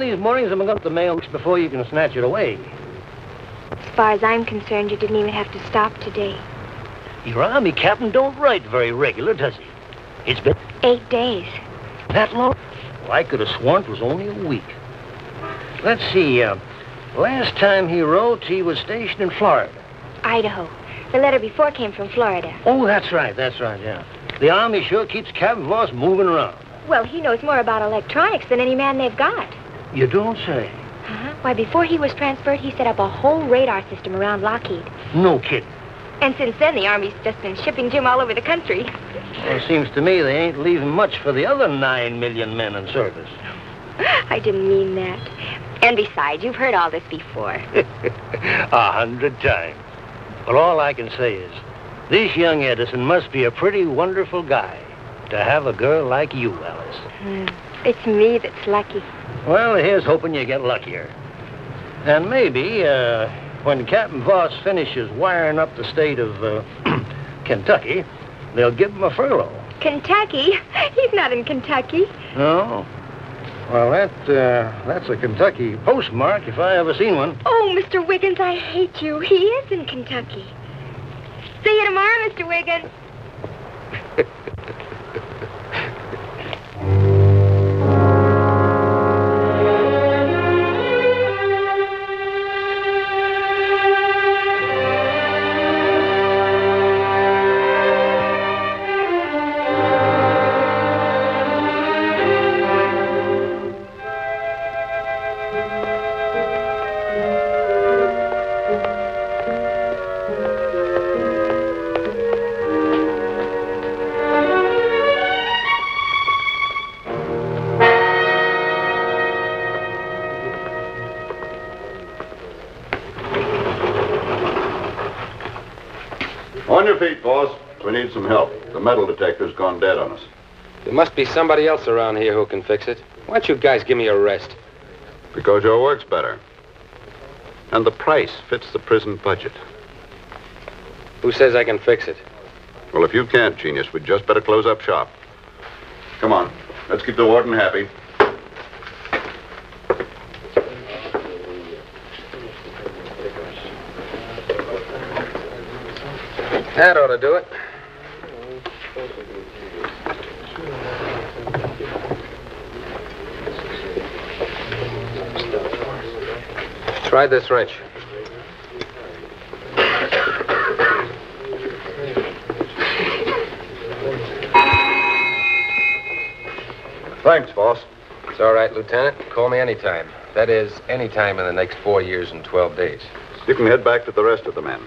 these mornings I'm going to the mail before you can snatch it away. As far as I'm concerned, you didn't even have to stop today. Your army captain don't write very regular, does he? It's been Eight days. that long? Well, I could have sworn it was only a week. Let's see, uh, last time he wrote, he was stationed in Florida. Idaho. The letter before came from Florida. Oh, that's right, that's right, yeah. The army sure keeps Captain Vaus moving around. Well, he knows more about electronics than any man they've got. You don't say. Uh-huh. Why, before he was transferred, he set up a whole radar system around Lockheed. No kidding. And since then, the Army's just been shipping Jim all over the country. Well, it seems to me they ain't leaving much for the other nine million men in service. I didn't mean that. And besides, you've heard all this before. a hundred times. But all I can say is, this young Edison must be a pretty wonderful guy to have a girl like you, Alice. Hmm. It's me that's lucky. Well, here's hoping you get luckier. And maybe, uh, when Captain Vaus finishes wiring up the state of uh, Kentucky, they'll give him a furlough. Kentucky? He's not in Kentucky. No? Well, that, uh, that's a Kentucky postmark if I ever seen one. Oh, Mr. Wiggins, I hate you. He is in Kentucky. See you tomorrow, Mr. Wiggins. feet, boss. We need some help. The metal detector's gone dead on us. There must be somebody else around here who can fix it. Why don't you guys give me a rest? Because your work's better. And the price fits the prison budget. Who says I can fix it? Well, if you can't, genius, we'd just better close up shop. Come on. Let's keep the warden happy. That ought to do it. Try this wrench. Thanks, boss. It's all right, Lieutenant. Call me anytime. That is, anytime in the next four years and 12 days. You can head back to the rest of the men.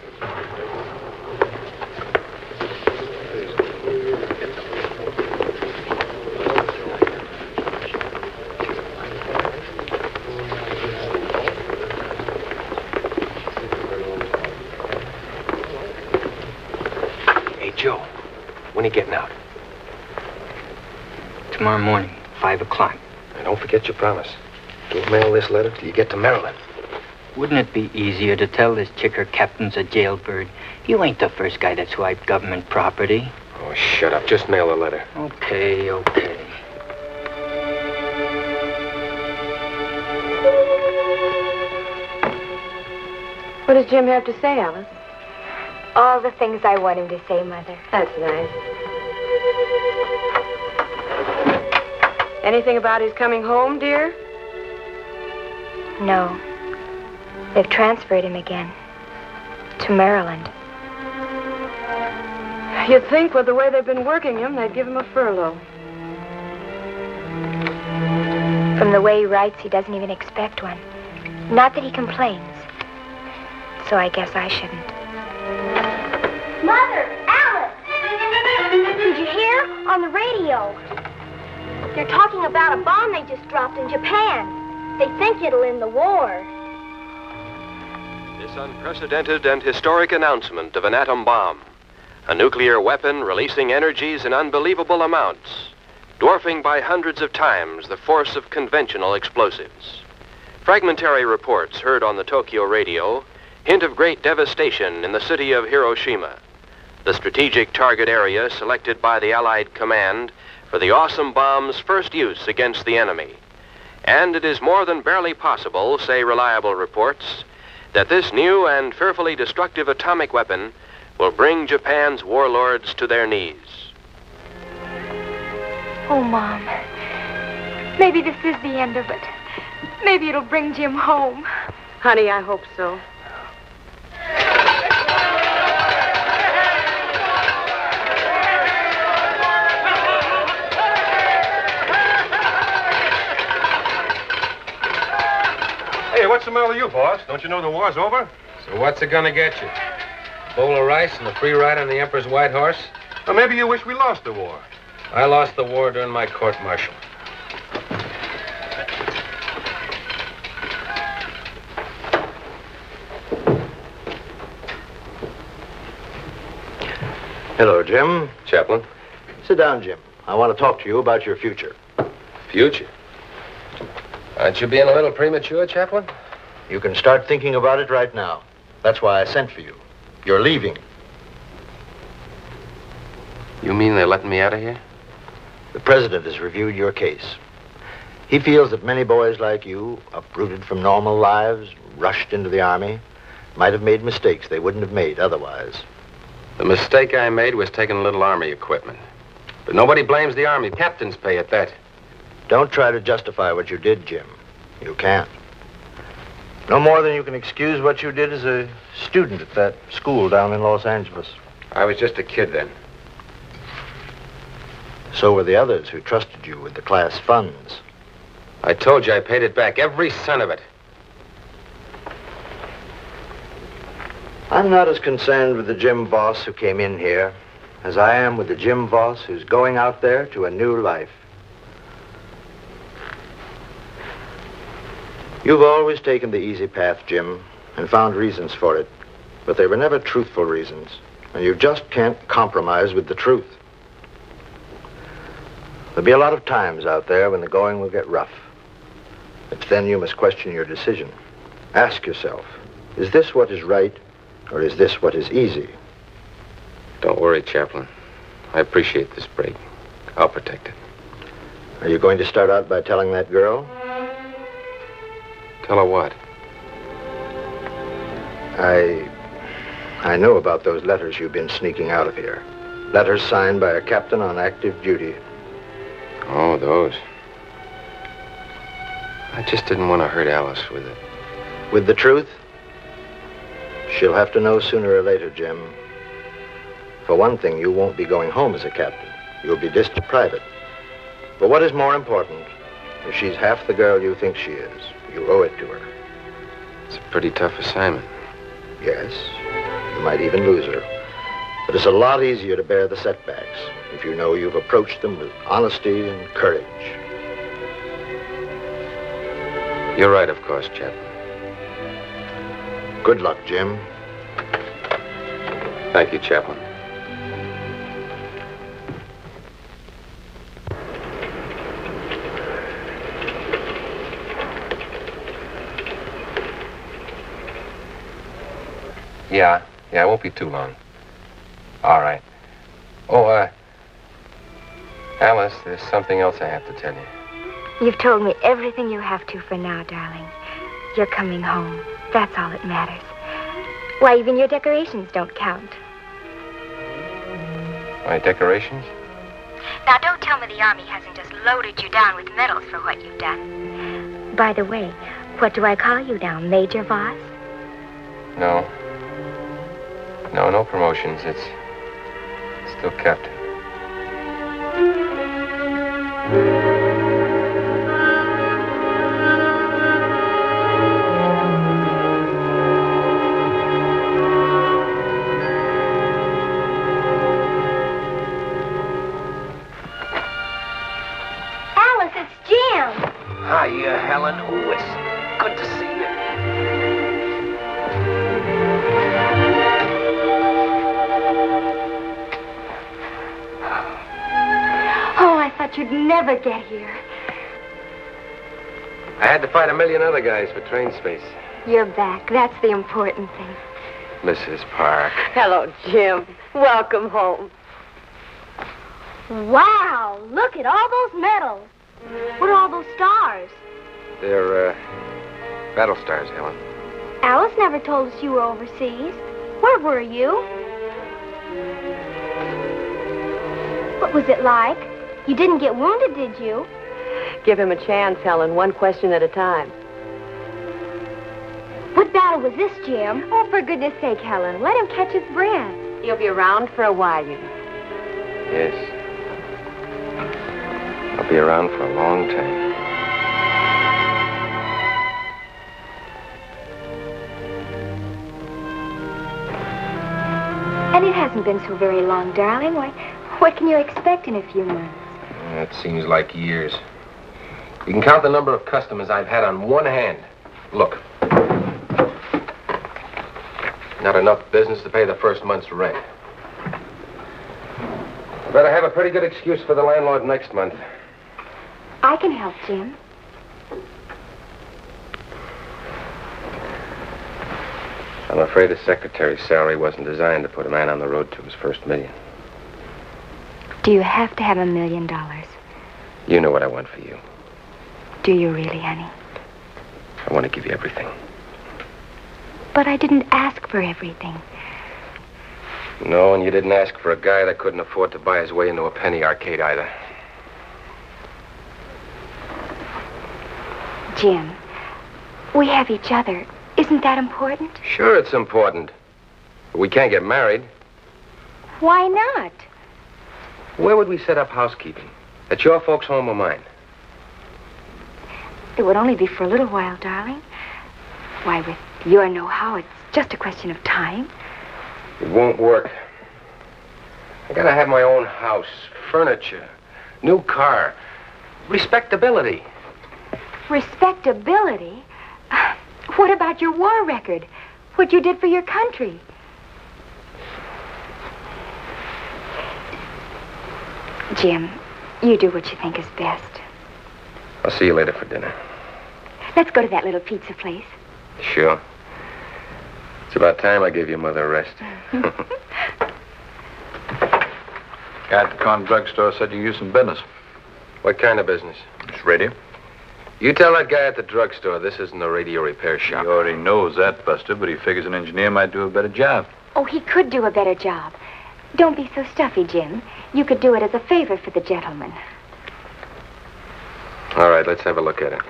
Hey, Joe. When are you getting out? Tomorrow morning, 5 o'clock. And don't forget your promise. Don't mail this letter till you get to Maryland. Wouldn't it be easier to tell this chicker captain's a jailbird? You ain't the first guy that's wiped government property. Oh, shut up. Just mail the letter. Okay, okay. What does Jim have to say, Alice? All the things I want him to say, Mother. That's nice. Anything about his coming home, dear? No. They've transferred him again. To Maryland. You'd think with the way they've been working him, they'd give him a furlough. From the way he writes, he doesn't even expect one. Not that he complains. So I guess I shouldn't. Mother! Alice! Did you hear? On the radio. They're talking about a bomb they just dropped in Japan. They think it'll end the war. This unprecedented and historic announcement of an atom bomb, a nuclear weapon releasing energies in unbelievable amounts, dwarfing by hundreds of times the force of conventional explosives. Fragmentary reports heard on the Tokyo radio hint of great devastation in the city of Hiroshima. the strategic target area selected by the Allied command for the awesome bomb's first use against the enemy. And it is more than barely possible, say reliable reports, that this new and fearfully destructive atomic weapon will bring Japan's warlords to their knees. Oh, Mom. Maybe this is the end of it. Maybe it'll bring Jim home. Honey, I hope so. What's the matter with you, boss? Don't you know the war's over? So what's it gonna get you? A bowl of rice and a free ride on the Emperor's White Horse? Or maybe you wish we lost the war. I lost the war during my court martial. Hello, Jim. Chaplain? Sit down, Jim. I want to talk to you about your future. Future? Aren't you being a little premature, Chaplain? You can start thinking about it right now. That's why I sent for you. You're leaving. You mean they're letting me out of here? The president has reviewed your case. He feels that many boys like you, uprooted from normal lives, rushed into the army, might have made mistakes they wouldn't have made otherwise. The mistake I made was taking a little army equipment. But nobody blames the army. Captains pay at that. Don't try to justify what you did, Jim. You can't. No more than you can excuse what you did as a student at that school down in Los Angeles. I was just a kid then. So were the others who trusted you with the class funds. I told you I paid it back, every cent of it. I'm not as concerned with the Jim Vaus who came in here as I am with the Jim Vaus who's going out there to a new life. You've always taken the easy path, Jim, and found reasons for it. But they were never truthful reasons, and you just can't compromise with the truth. There'll be a lot of times out there when the going will get rough. It's then you must question your decision. Ask yourself, is this what is right, or is this what is easy? Don't worry, Chaplain. I appreciate this break. I'll protect it. Are you going to start out by telling that girl? Tell her what? I. I know about those letters you've been sneaking out of here. Letters signed by a captain on active duty. Oh, those. I just didn't want to hurt Alice with it. With the truth? She'll have to know sooner or later, Jim. For one thing, you won't be going home as a captain. You'll be district private. But what is more important, if she's half the girl you think she is, you owe it to her. It's a pretty tough assignment. Yes, you might even lose her. But it's a lot easier to bear the setbacks if you know you've approached them with honesty and courage. You're right, of course, Chaplain. Good luck, Jim. Thank you, Chaplain. Yeah, yeah, it won't be too long. All right. Oh, uh, Alice, there's something else I have to tell you. You've told me everything you have to for now, darling. You're coming home. That's all that matters. Why, even your decorations don't count. My decorations? Now, don't tell me the Army hasn't just loaded you down with medals for what you've done. By the way, what do I call you now, Major Vaus? No. No, no promotions. It's still Captain. Thought get here. I had to fight a million other guys for train space. You're back. That's the important thing. Mrs. Park. Hello, Jim. Welcome home. Wow, look at all those medals. What are all those stars? They're, uh, battle stars, Helen. Alice never told us you were overseas. Where were you? What was it like? You didn't get wounded, did you? Give him a chance, Helen, one question at a time. What battle was this, Jim? Oh, for goodness sake, Helen, let him catch his breath. He'll be around for a while, you know. Yes. I'll be around for a long time. And it hasn't been so very long, darling. Why, what can you expect in a few months? That seems like years. You can count the number of customers I've had on one hand. Look. Not enough business to pay the first month's rent. Better have a pretty good excuse for the landlord next month. I can help, Jim. I'm afraid a secretary's salary wasn't designed to put a man on the road to his first million. Do you have to have a million dollars? You know what I want for you. Do you really, honey? I want to give you everything. But I didn't ask for everything. No, and you didn't ask for a guy that couldn't afford to buy his way into a penny arcade either. Jim, we have each other. Isn't that important? Sure, it's important. But we can't get married. Why not? Where would we set up housekeeping? At your folks' home or mine? It would only be for a little while, darling. Why, with your know-how, it's just a question of time. It won't work. I gotta have my own house, furniture, new car, respectability. Respectability? What about your war record? What you did for your country? Jim, you do what you think is best. I'll see you later for dinner. Let's go to that little pizza place. Sure. It's about time I gave your mother a rest. Mm-hmm. Guy at the con drugstore said you used some business. what kind of business? It's radio. You tell that guy at the drugstore this isn't a radio repair shop. He already knows that, Buster, but he figures an engineer might do a better job. Oh, he could do a better job. Don't be so stuffy, Jim. You could do it as a favor for the gentleman. All right, let's have a look at it.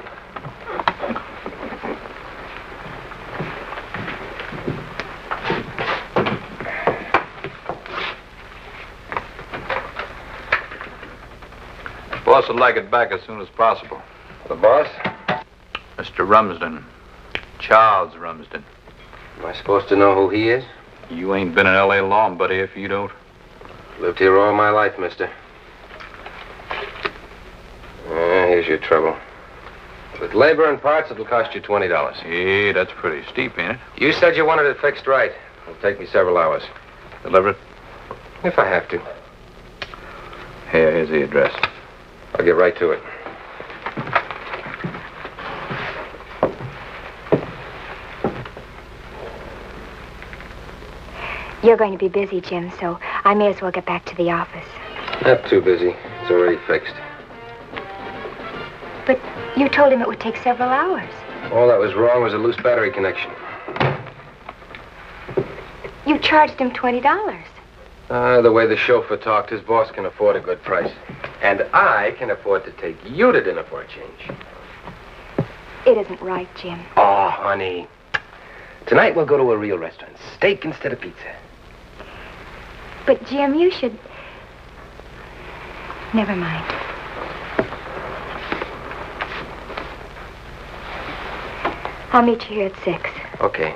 The Boss would like it back as soon as possible. The boss? Mr. Rumsden. Charles Rumsden. Am I supposed to know who he is? You ain't been in L.A. long, buddy, if you don't. Lived here all my life, mister. Ah, here's your trouble. With labor and parts, it'll cost you $20. Yeah, that's pretty steep, ain't it? You said you wanted it fixed right. It'll take me several hours. Deliver it. If I have to. Here, here's the address. I'll get right to it. You're going to be busy, Jim, so I may as well get back to the office. Not too busy. It's already fixed. But you told him it would take several hours. All that was wrong was a loose battery connection. You charged him $20. Ah, the way the chauffeur talked, his boss can afford a good price. And I can afford to take you to dinner for a change. It isn't right, Jim. Oh, honey. Tonight we'll go to a real restaurant. Steak instead of pizza. But, Jim, you should... Never mind. I'll meet you here at six. Okay.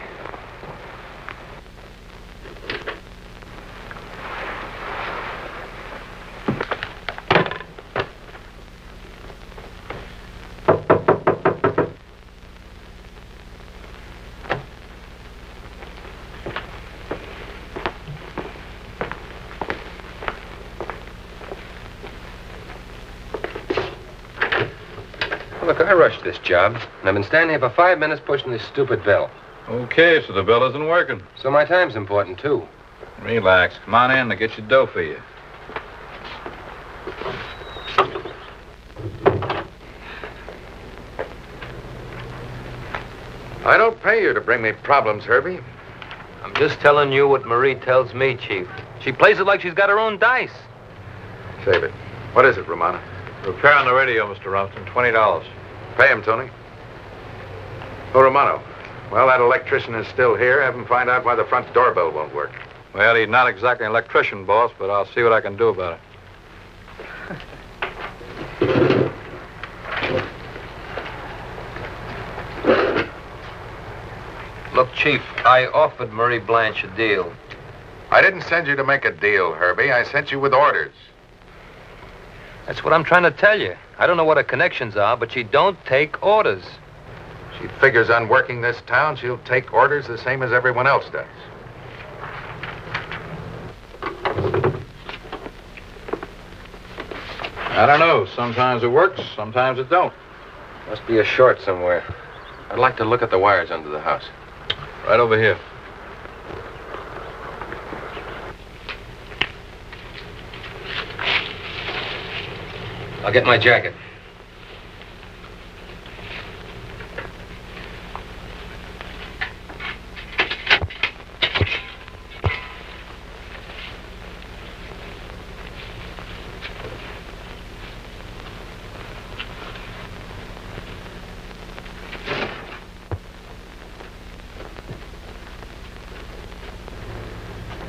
Look, I rushed this job, and I've been standing here for five minutes pushing this stupid bell. Okay, so the bell isn't working. So my time's important, too. Relax. Come on in. I'll get your dough for you. I don't pay you to bring me problems, Herbie. I'm just telling you what Marie tells me, Chief. She plays it like she's got her own dice. Save it. What is it, Romano? Repair on the radio, Mr. Rumsden. Twenty dollars. Pay him, Tony. Oh, Romano. Well, that electrician is still here. Have him find out why the front doorbell won't work. Well, he's not exactly an electrician, boss, but I'll see what I can do about it. Look, Chief, I offered Marie Blanche a deal. I didn't send you to make a deal, Herbie. I sent you with orders. That's what I'm trying to tell you. I don't know what her connections are, but she don't take orders. She figures on working this town. She'll take orders the same as everyone else does. I don't know. Sometimes it works, sometimes it don't. Must be a short somewhere. I'd like to look at the wires under the house. Right over here. I'll get my jacket.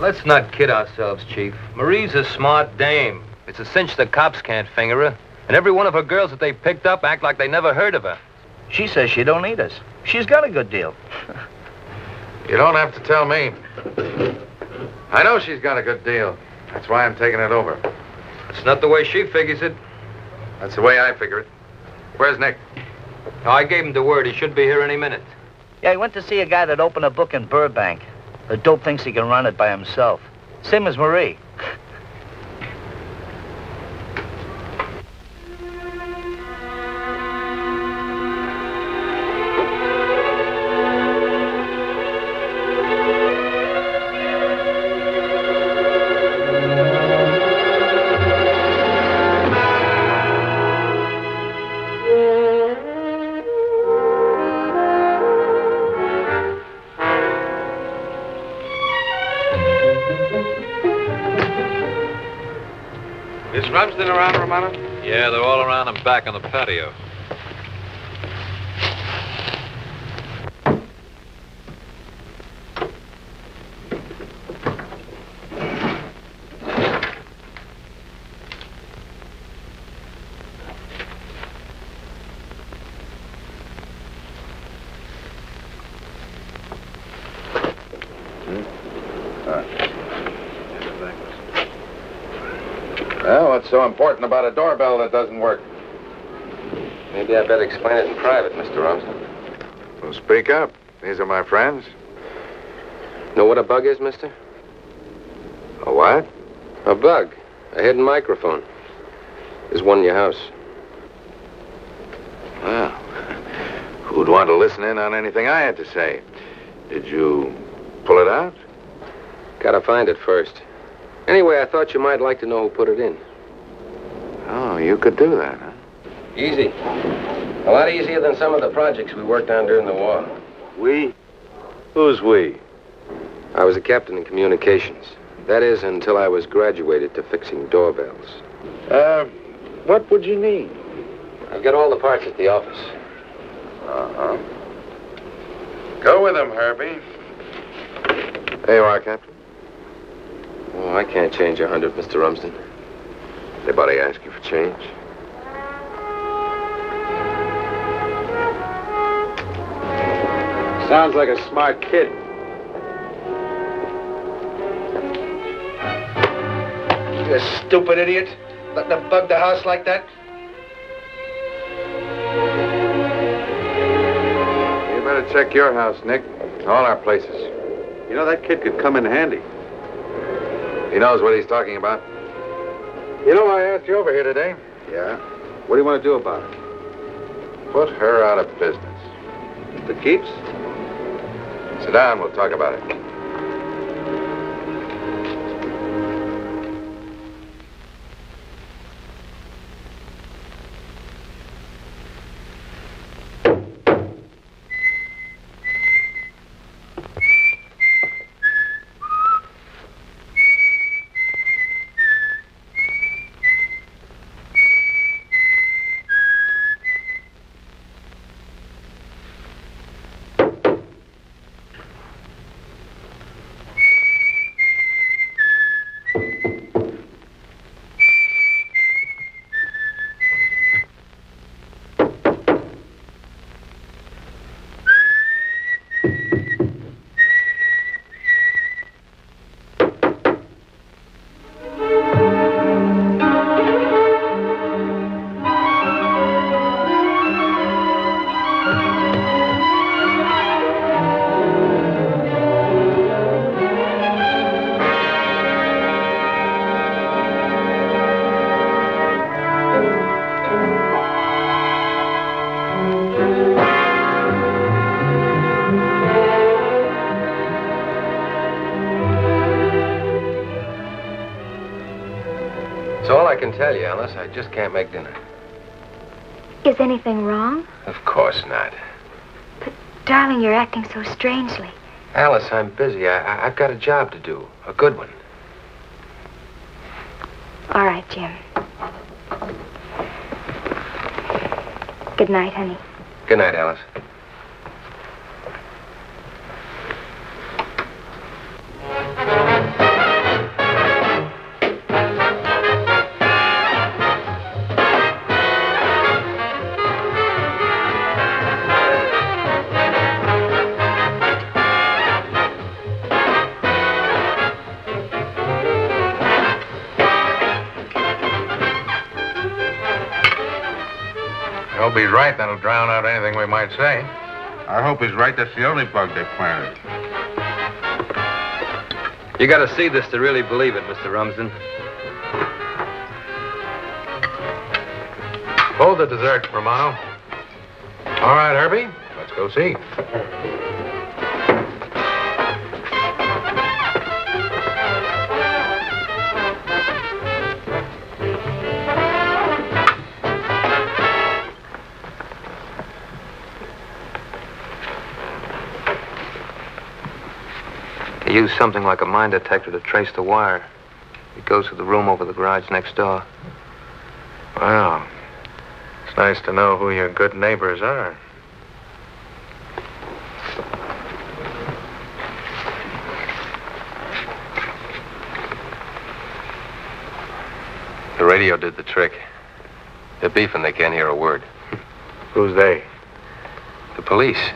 Let's not kid ourselves, Chief. Marie's a smart dame. It's a cinch the cops can't finger her. And every one of her girls that they picked up act like they never heard of her. She says she don't need us. She's got a good deal. You don't have to tell me. I know she's got a good deal. That's why I'm taking it over. It's not the way she figures it. That's the way I figure it. Where's Nick? Oh, I gave him the word. He should be here any minute. Yeah, he went to see a guy that opened a book in Burbank. The dope thinks he can run it by himself. Same as Marie. Around, Romano? Yeah, they're all around and back on the patio. Well, what's so important about a doorbell that doesn't work? Maybe I better explain it in private, Mr. Rumsden. Well, speak up. These are my friends. Know what a bug is, mister? A what? A bug. A hidden microphone. There's one in your house. Well, who'd want to listen in on anything I had to say? Did you pull it out? Gotta find it first. Anyway, I thought you might like to know who put it in. You could do that, huh? Easy. A lot easier than some of the projects we worked on during the war. We? Who's we? I was a captain in communications. That is, until I was graduated to fixing doorbells. Uh, what would you need? I've got all the parts at the office. Uh-huh. Go with him, Herbie. There you are, Captain. Oh, I can't change a hundred, Mr. Rumsden. Anybody ask you for change? Sounds like a smart kid. You stupid idiot. Letting them bug the house like that? You better check your house, Nick. All our places. You know, that kid could come in handy. He knows what he's talking about. You know, I asked you over here today. Yeah? What do you want to do about it? Put her out of business. The keeps? Sit down, we'll talk about it. Just can't make dinner. Is anything wrong? Of course not. But, darling, you're acting so strangely. Alice, I'm busy. I, I, I've got a job to do. A good one. All right, Jim. Good night, honey. Good night, Alice. He's right. That'll drown out anything we might say. I hope he's right. That's the only bug they planted. You gotta see this to really believe it, Mr. Rumsden. Hold the dessert, Romano. All right, Herbie. Let's go see. They use something like a mine detector to trace the wire. It goes to the room over the garage next door. Wow. It's nice to know who your good neighbors are. The radio did the trick. They're beefing. They can't hear a word. Who's they? The police.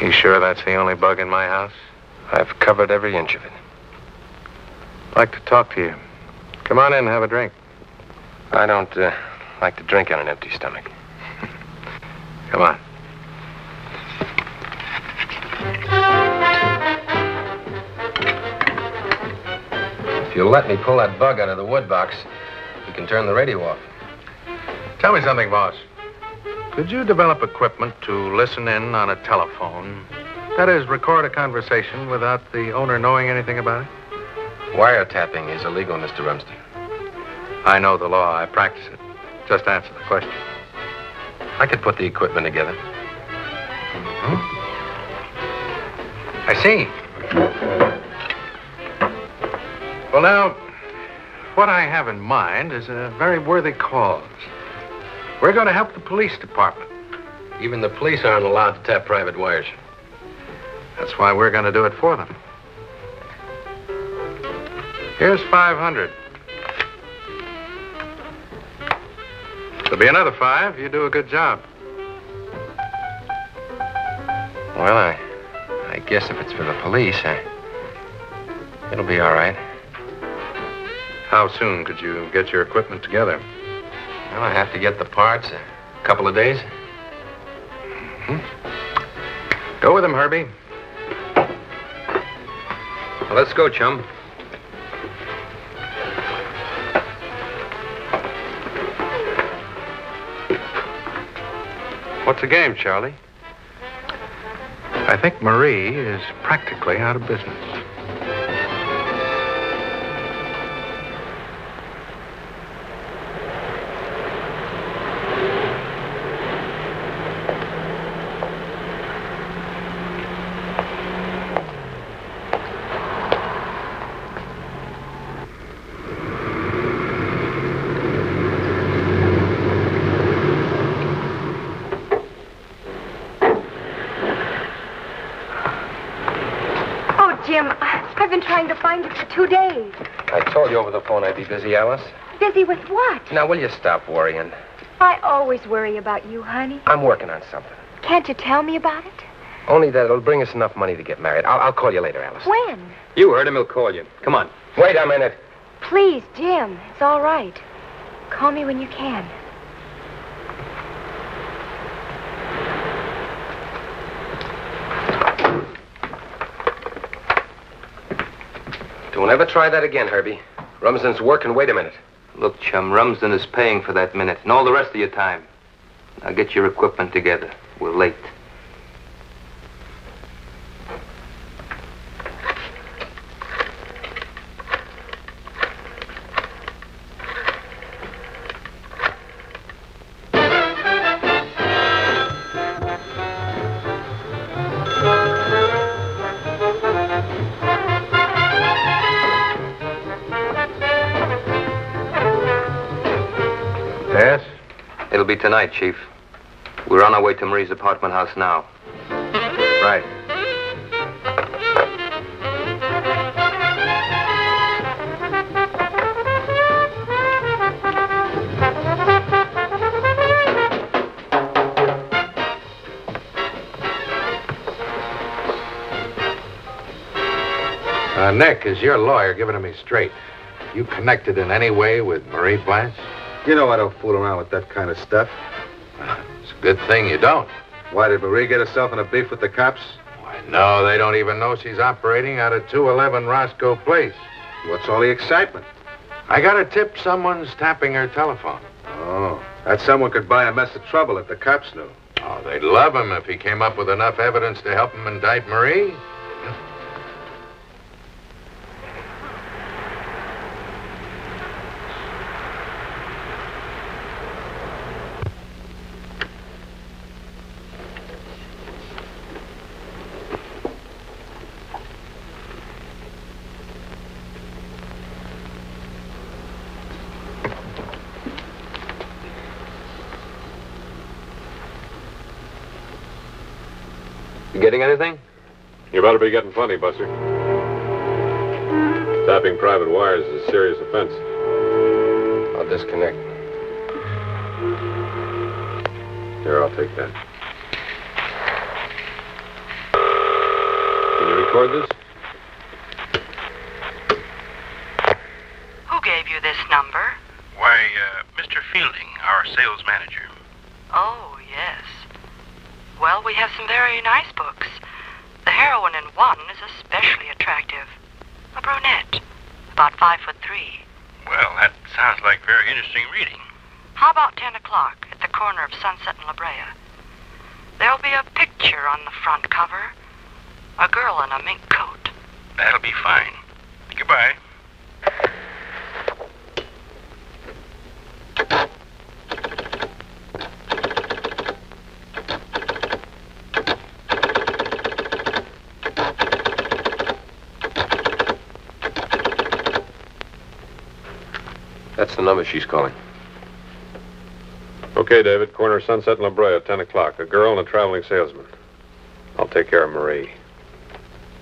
You sure that's the only bug in my house? I've covered every inch of it. I'd like to talk to you. Come on in and have a drink. I don't uh, like to drink on an empty stomach. Come on. If you'll let me pull that bug out of the wood box, we can turn the radio off. Tell me something, boss. Could you develop equipment to listen in on a telephone? That is, record a conversation without the owner knowing anything about it? Wiretapping is illegal, Mr. Rumsden. I know the law. I practice it. Just answer the question. I could put the equipment together. Hmm? I see. Well, now, what I have in mind is a very worthy cause. We're going to help the police department. Even the police aren't allowed to tap private wires. That's why we're going to do it for them. Here's 500. There'll be another five. You do a good job. Well, I, I guess if it's for the police, I, it'll be all right. How soon could you get your equipment together? Well, I have to get the parts. A couple of days. Hmm? Go with him, Herbie. Well, let's go, chum. What's the game, Charlie? I think Marie is practically out of business. Oh, Jim, I've been trying to find you for two. I told you over the phone I'd be busy, Alice. Busy with what? Now, will you stop worrying? I always worry about you, honey. I'm working on something. Can't you tell me about it? Only that it'll bring us enough money to get married. I'll, I'll call you later, Alice. When? You heard him. He'll call you. Come on. Wait a minute. Please, Jim. It's all right. Call me when you can. Don't ever try that again, Herbie. Rumsden's working. Wait a minute. Look, chum, Rumsden is paying for that minute and all the rest of your time. Now get your equipment together. We're late. Tonight, Chief. We're on our way to Marie's apartment house now. Right. Uh, Nick, is your lawyer giving it me straight? You connected in any way with Marie Blanche? You know I don't fool around with that kind of stuff. It's a good thing you don't. Why, did Marie get herself in a beef with the cops? Why, no, they don't even know she's operating out of 211 Roscoe Place. What's all the excitement? I got a tip someone's tapping her telephone. Oh, that someone could buy a mess of trouble if the cops knew. Oh, they'd love him if he came up with enough evidence to help him indict Marie. Getting anything? You better be getting plenty, Buster. Tapping private wires is a serious offense. I'll disconnect. Here, I'll take that. Can you record this? Who gave you this number? Why, uh, Mr. Fielding, our sales manager. Oh, yes. Well, we have some very nice books. The heroine in one is especially attractive. A brunette, about five foot three. Well, that sounds like very interesting reading. How about ten o'clock at the corner of Sunset and La Brea? There'll be a picture on the front cover. A girl in a mink coat. That'll be fine. Goodbye. That's the number she's calling. Okay, David. Corner Sunset and La Brea, 10 o'clock. A girl and a traveling salesman. I'll take care of Marie.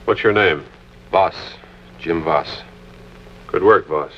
What's your name? Vaus. Jim Vaus. Good work, boss.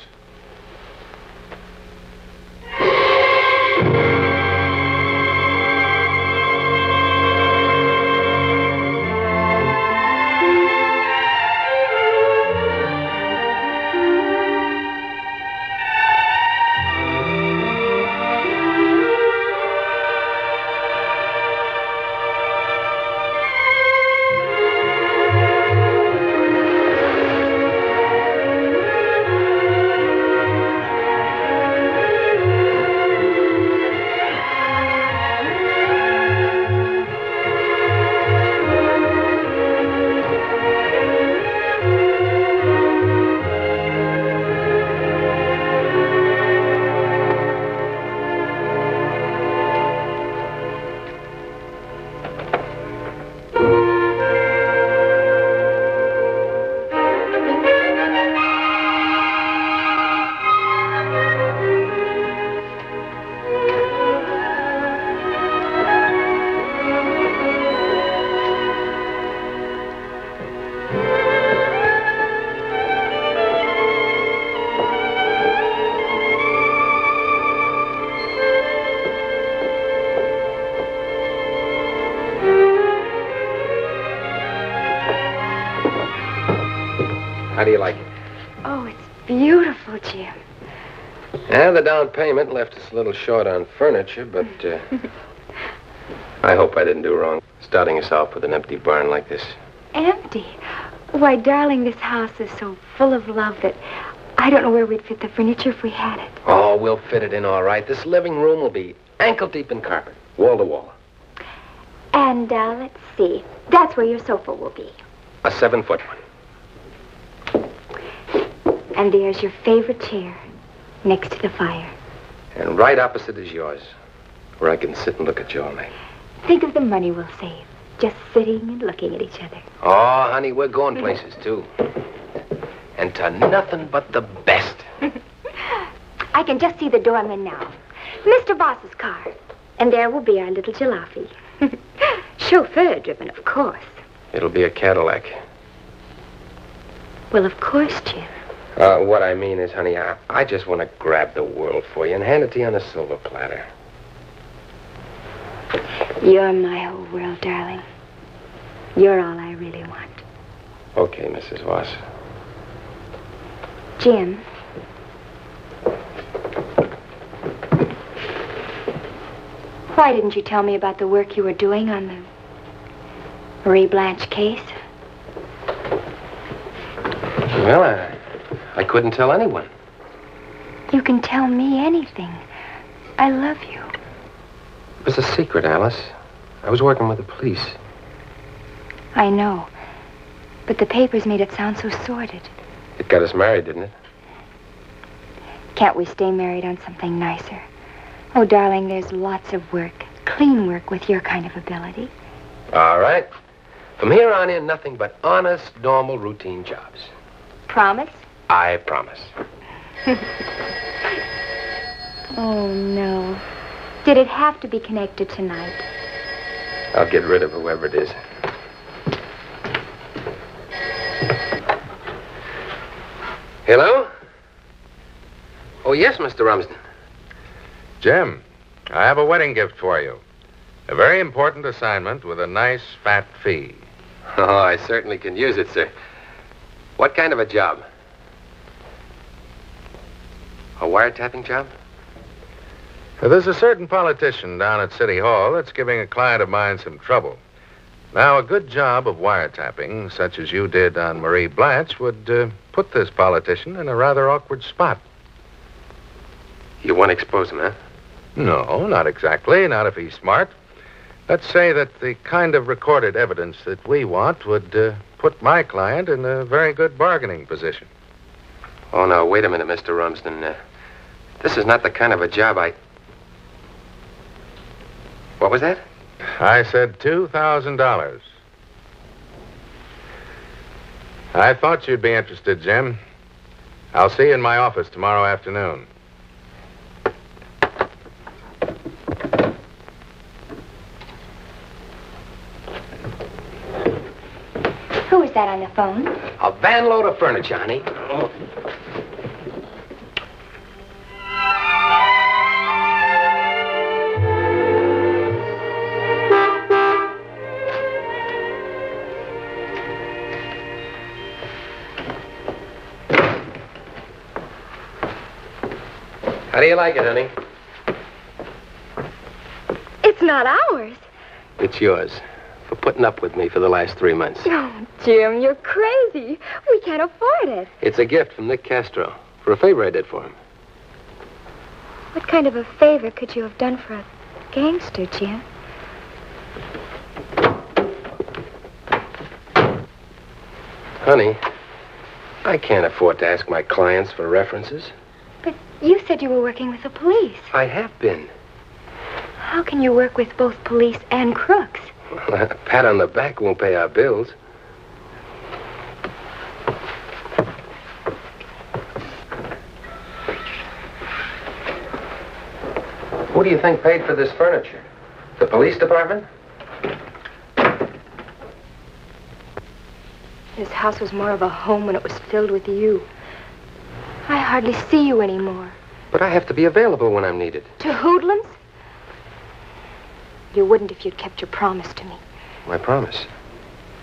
Down payment left us a little short on furniture, but uh, I hope I didn't do wrong starting us off with an empty barn like this. Empty. Why, darling, this house is so full of love that I don't know where we'd fit the furniture if we had it. Oh, we'll fit it in all right. This living room will be ankle deep in carpet, wall to wall. And, uh, let's see. That's where your sofa will be. A seven foot one. And there's your favorite chair next to the fire. And right opposite is yours, where I can sit and look at you all night. Think of the money we'll save. Just sitting and looking at each other. Oh, honey, we're going places, too. And to nothing but the best. I can just see the doorman now. Mr. Vaus's car. And there will be our little jalopy. Chauffeur driven, of course. It'll be a Cadillac. Well, of course, Jim. Uh, what I mean is, honey, I, I just want to grab the world for you and hand it to you on a silver platter. You're my whole world, darling. You're all I really want. Okay, Mrs. Vaus. Jim. Why didn't you tell me about the work you were doing on the Marie Blanche case? Well, I, I couldn't tell anyone. You can tell me anything. I love you. It was a secret, Alice. I was working with the police. I know. But the papers made it sound so sordid. It got us married, didn't it? Can't we stay married on something nicer? Oh, darling, there's lots of work. Clean work with your kind of ability. All right. From here on in, nothing but honest, normal, routine jobs. Promise? I promise. oh, no. Did it have to be connected tonight? I'll get rid of whoever it is. Hello? Oh, yes, Mr. Rumsden. Jim, I have a wedding gift for you. A very important assignment with a nice fat fee. Oh, I certainly can use it, sir. What kind of a job? A wiretapping job? Now, There's a certain politician down at City Hall that's giving a client of mine some trouble. Now, a good job of wiretapping, such as you did on Marie Blanche, would uh, put this politician in a rather awkward spot. You want to expose him, huh? No, not exactly. Not if he's smart. Let's say that the kind of recorded evidence that we want would uh, put my client in a very good bargaining position. Oh, no, wait a minute, Mr. Rumsden. Uh, this is not the kind of a job I. What was that? I said $2,000. I thought you'd be interested, Jim. I'll see you in my office tomorrow afternoon. Who is that on the phone? A van load of furniture, honey. Oh. How do you like it, honey? It's not ours. It's yours. For putting up with me for the last three months. Oh, Jim, you're crazy. We can't afford it. It's a gift from Nick Castro for a favor I did for him. What kind of a favor could you have done for a gangster, Jim? Honey, I can't afford to ask my clients for references. But you said you were working with the police. I have been. How can you work with both police and crooks? Well, a pat on the back won't pay our bills. Who do you think paid for this furniture? The police department? This house was more of a home when it was filled with you. I hardly see you anymore. But I have to be available when I'm needed. To hoodlums? You wouldn't if you'd kept your promise to me. My promise.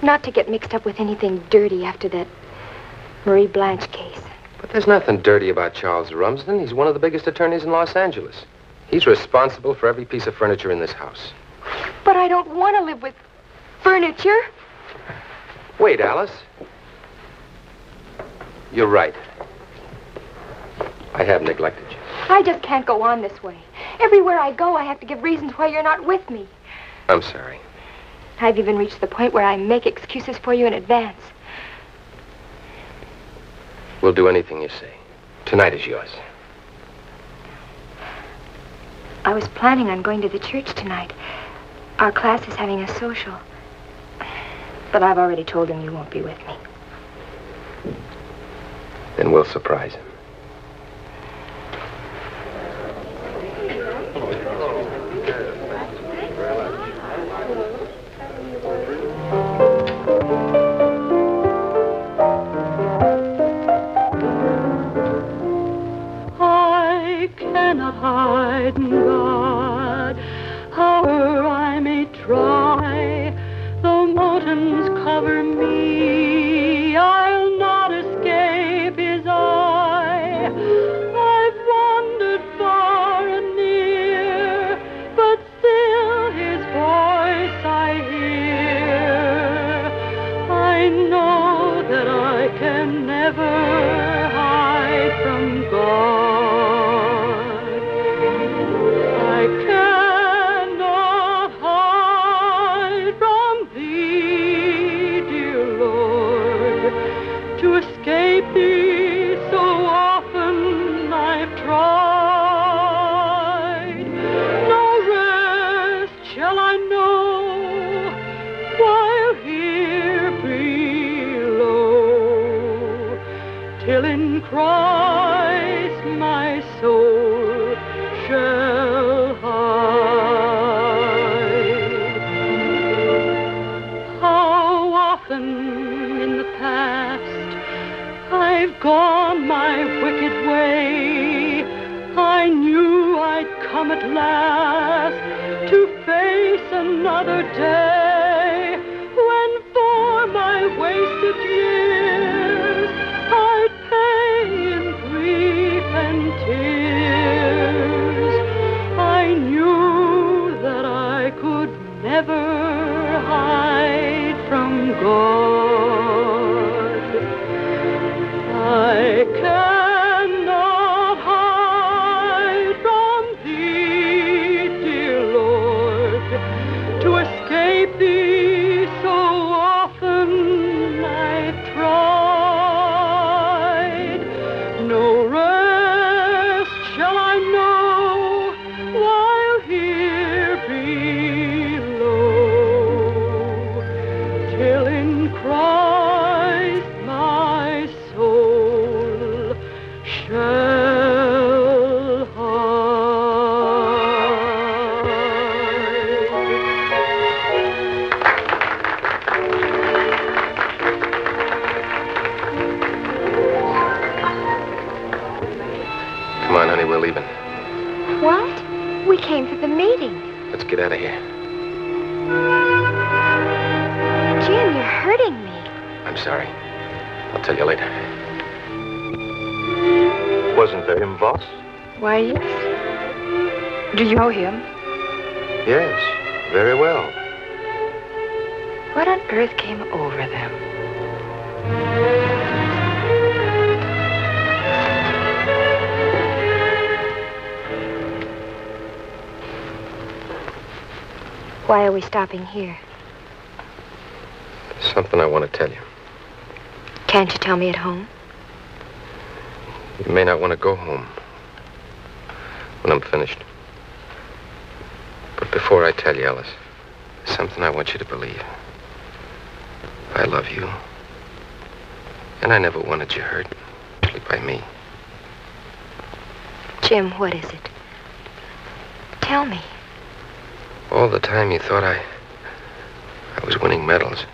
Not to get mixed up with anything dirty after that Marie Blanche case. But there's nothing dirty about Charles Rumsden. He's one of the biggest attorneys in Los Angeles. He's responsible for every piece of furniture in this house. But I don't want to live with furniture. Wait, Alice. You're right. I have neglected you. I just can't go on this way. Everywhere I go, I have to give reasons why you're not with me. I'm sorry. I've even reached the point where I make excuses for you in advance. We'll do anything you say. Tonight is yours. I was planning on going to the church tonight. Our class is having a social. But I've already told him you won't be with me. Then we'll surprise him. Hide come at last to face another day stopping here? There's something I want to tell you. Can't you tell me at home? You may not want to go home when I'm finished. But before I tell you, Alice, there's something I want you to believe. I love you. And I never wanted you hurt, especially by me. Jim, what is it? Tell me. All the time you thought I... I was winning medals.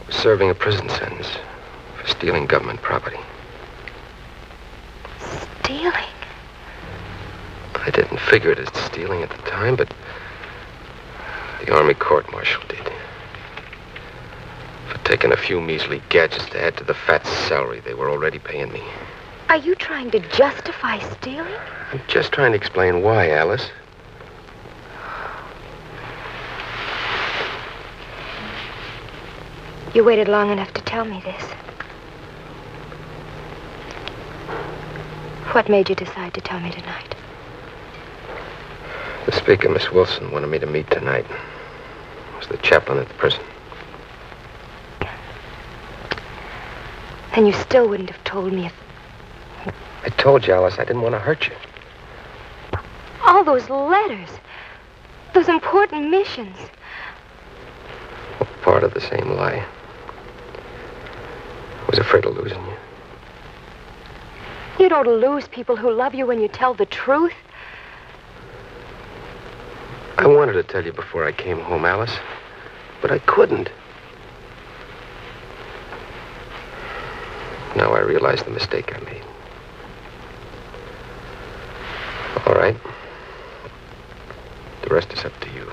I was serving a prison sentence for stealing government property. Stealing? I didn't figure it as stealing at the time, but the Army court-martial did. For taking a few measly gadgets to add to the fat salary they were already paying me. Are you trying to justify stealing? I'm just trying to explain why, Alice. You waited long enough to tell me this. What made you decide to tell me tonight? The speaker, Miss Wilson, wanted me to meet tonight. It was the chaplain at the prison. Then you still wouldn't have told me if I told you, Alice, I didn't want to hurt you. all those letters, those important missions. Part of the same lie. I was afraid of losing you. You don't lose people who love you when you tell the truth. I wanted to tell you before I came home, Alice, but I couldn't. Now I realize the mistake I made. All right. The rest is up to you.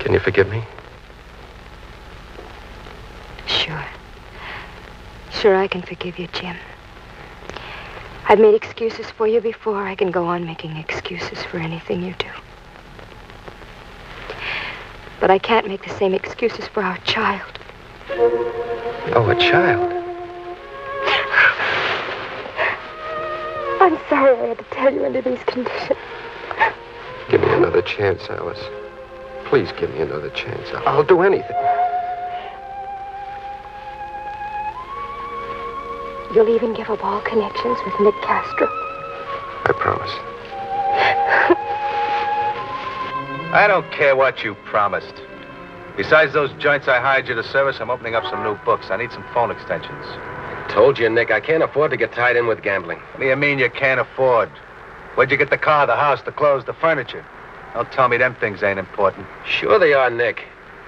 Can you forgive me? Sure. Sure, I can forgive you, Jim. I've made excuses for you before. I can go on making excuses for anything you do. But I can't make the same excuses for our child. Oh, a child. I'm sorry I had to tell you under these conditions. Give me another chance, Alice. Please give me another chance. I'll do anything. You'll even give up all connections with Nick Castro. I promise. I don't care what you promised. Besides those joints I hired you to service, I'm opening up some new books. I need some phone extensions. I Told you, Nick, I can't afford to get tied in with gambling. What do you mean you can't afford? Where'd you get the car, the house, the clothes, the furniture? Don't tell me them things ain't important. Sure they are, Nick.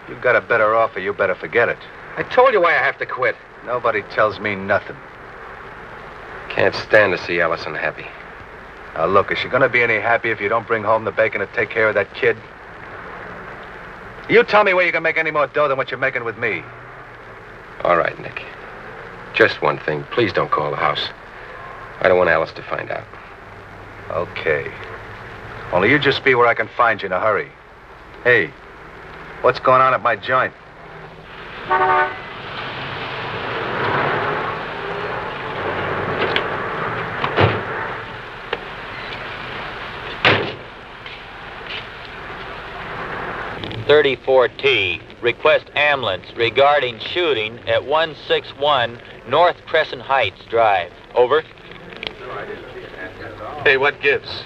You've got a better offer, you better forget it. I told you why I have to quit. Nobody tells me nothing. Can't stand to see Ellison happy. Now, look, is she gonna be any happy if you don't bring home the bacon to take care of that kid? You tell me where you can make any more dough than what you're making with me. All right, Nick. Just one thing. Please don't call the house. I don't want Alice to find out. Okay. Only you just be where I can find you in a hurry. Hey, what's going on at my joint? Thirty-four T. Request ambulance regarding shooting at 161 North Crescent Heights Drive. Over. Hey, what gives?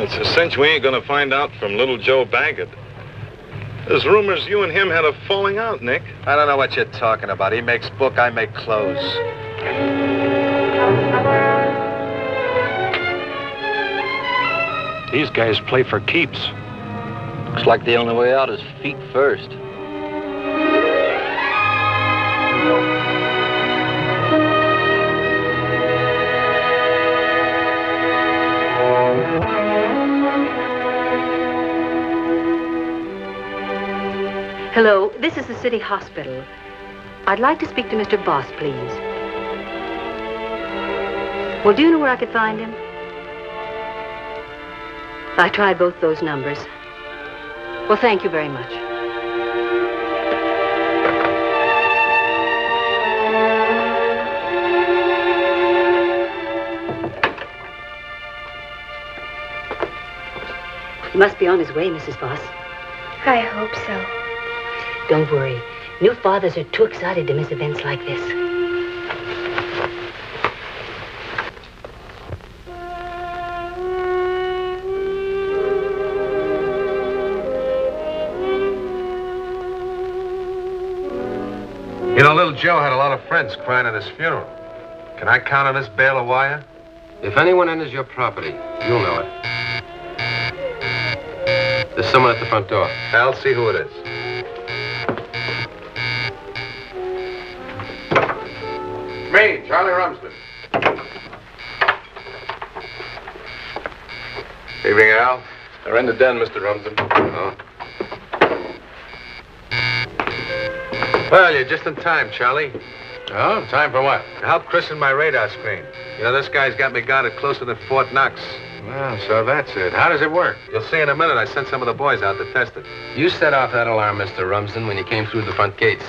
It's a cinch we ain't gonna find out from little Joe Baggett. There's rumors you and him had a falling out, Nick. I don't know what you're talking about. He makes book, I make clothes. These guys play for keeps. Looks like the only way out is feet first. Hello, this is the city hospital. I'd like to speak to Mr. Vaus, please. Well, do you know where I could find him? I tried both those numbers. Well, thank you very much. He must be on his way, Mrs. Vaus. I hope so. Don't worry. New fathers are too excited to miss events like this. Know, little Joe had a lot of friends crying at his funeral. Can I count on this bale of wire? If anyone enters your property, you'll know it. There's someone at the front door. I'll see who it is. Me, Charlie Rumsden. Evening, Al. They're in the den, Mr. Rumsden. Oh. Uh-huh. Well, you're just in time, Charlie. Oh, time for what? To help christen my radar screen. You know, this guy's got me guarded closer than Fort Knox. Well, so that's it. How does it work? You'll see in a minute. I sent some of the boys out to test it. You set off that alarm, Mr. Rumsden, when you came through the front gates.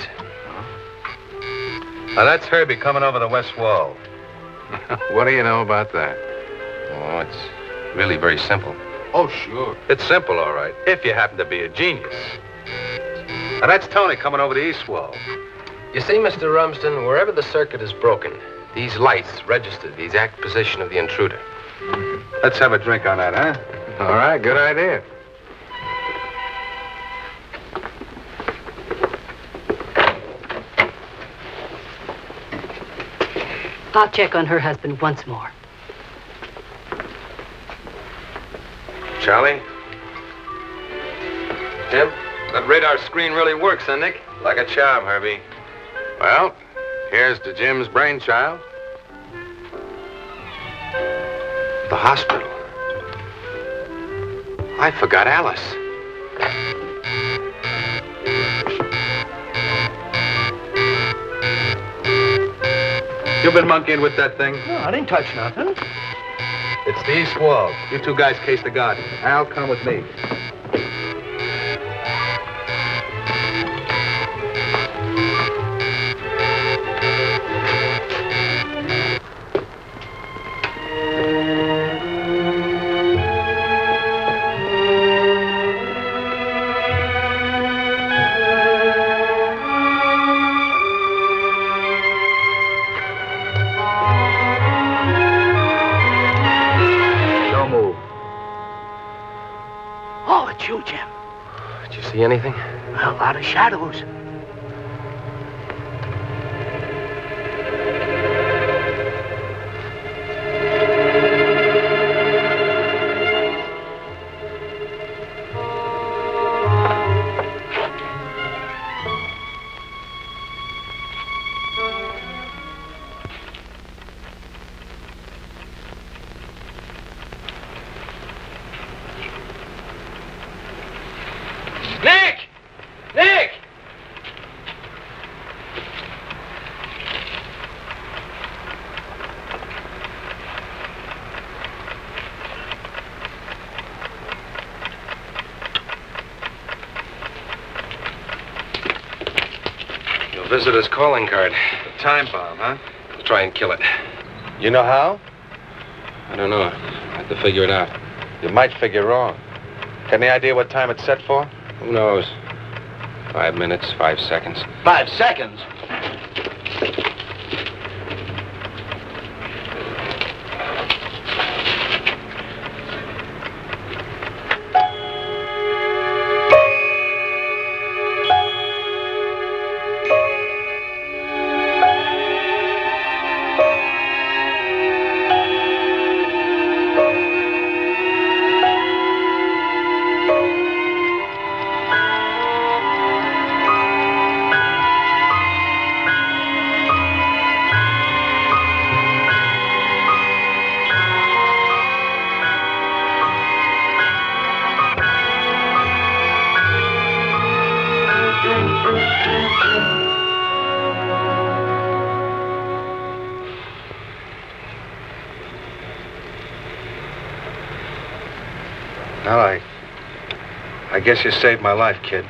Now, that's Herbie coming over the west wall. what do you know about that? Oh, it's really very simple. Oh, sure. It's simple, all right, if you happen to be a genius. Now, that's Tony coming over the east wall. You see, Mr. Rumsden, wherever the circuit is broken, these lights register the exact position of the intruder. Let's have a drink on that, huh? All right, good idea. I'll check on her husband once more. Charlie? Jim? That radar screen really works, huh, Nick? Like a charm, Herbie. Well, here's to Jim's brainchild. The hospital. I forgot Alice. You've been monkeying with that thing? No, I didn't touch nothing. It's the east wall. You two guys case the garden. Al, come with me. Shadows. Visitor's calling card. The time bomb, huh? I'll try and kill it. You know how? I don't know. I have to figure it out. You might figure wrong. Got any idea what time it's set for? Who knows? Five minutes, five seconds. Five seconds. I guess you saved my life, kid.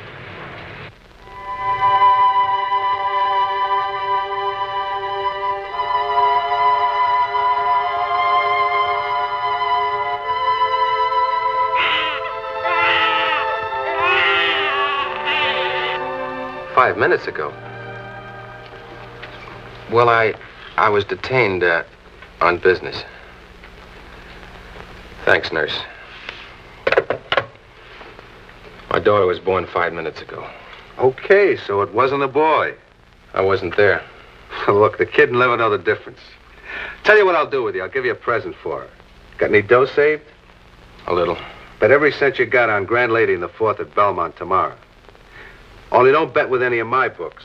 Five minutes ago. Well, I, I was detained uh, on business. Thanks, nurse. My daughter was born five minutes ago. Okay, so it wasn't a boy. I wasn't there. Look, the kid and liver know the difference. Tell you what I'll do with you. I'll give you a present for her. Got any dough saved? A little. Bet every cent you got on Grand Lady in the Fourth at Belmont tomorrow. Only don't bet with any of my books.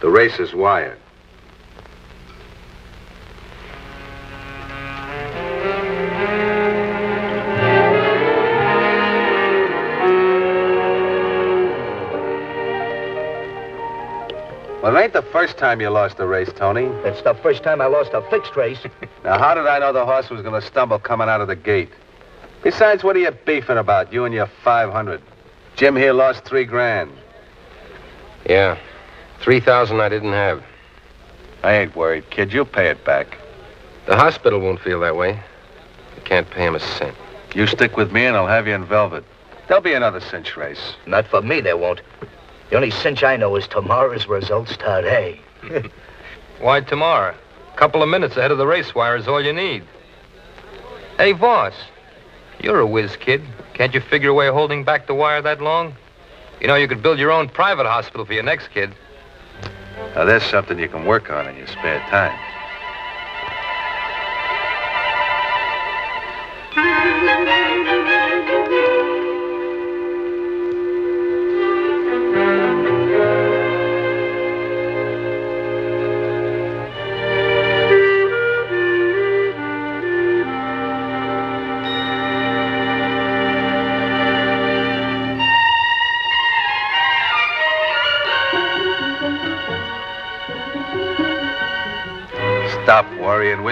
The race is wired. Ain't the first time you lost a race, Tony. It's the first time I lost a fixed race. Now, how did I know the horse was going to stumble coming out of the gate? Besides, what are you beefing about, you and your 500? Jim here lost three grand. Yeah. 3000 I didn't have. I ain't worried, kid. You'll pay it back. The hospital won't feel that way. You can't pay him a cent. You stick with me and I'll have you in velvet. There'll be another cinch race. Not for me, there won't. The only cinch I know is tomorrow's results today. Why tomorrow? A couple of minutes ahead of the race wire is all you need. Hey, Vaus, you're a whiz kid. Can't you figure a way of holding back the wire that long? You know, you could build your own private hospital for your next kid. Now, there's something you can work on in your spare time. Stop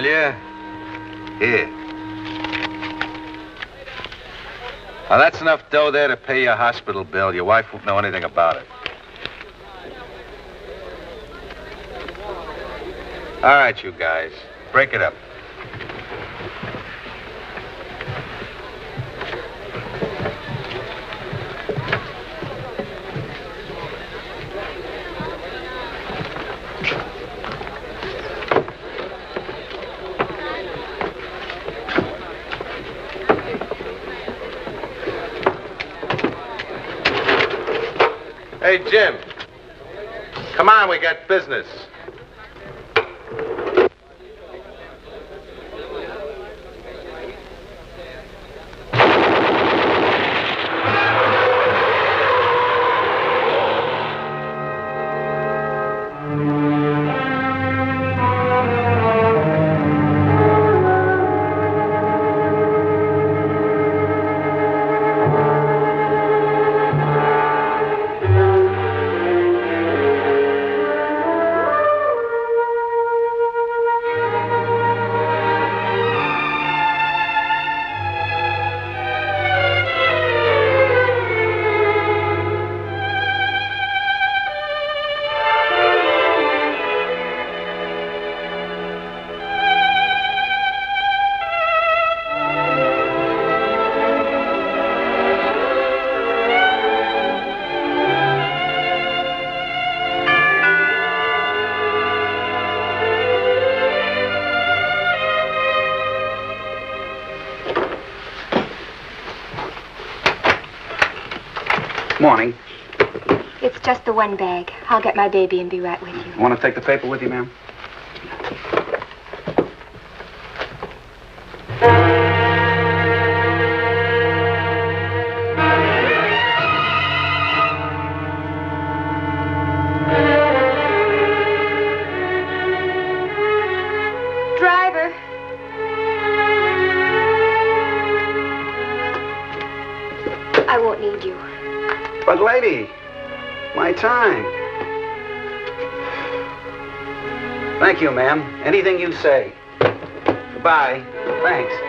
you? Here. Now, that's enough dough there to pay your hospital bill. Your wife won't know anything about it. All right, you guys. Break it up. Hey, Jim. Come on, we got business. Just the one bag. I'll get my baby and be right with you. Want to take the paper with you, ma'am? Driver. I won't need you. But, lady, my time. Thank you, ma'am. Anything you say. Goodbye. Thanks.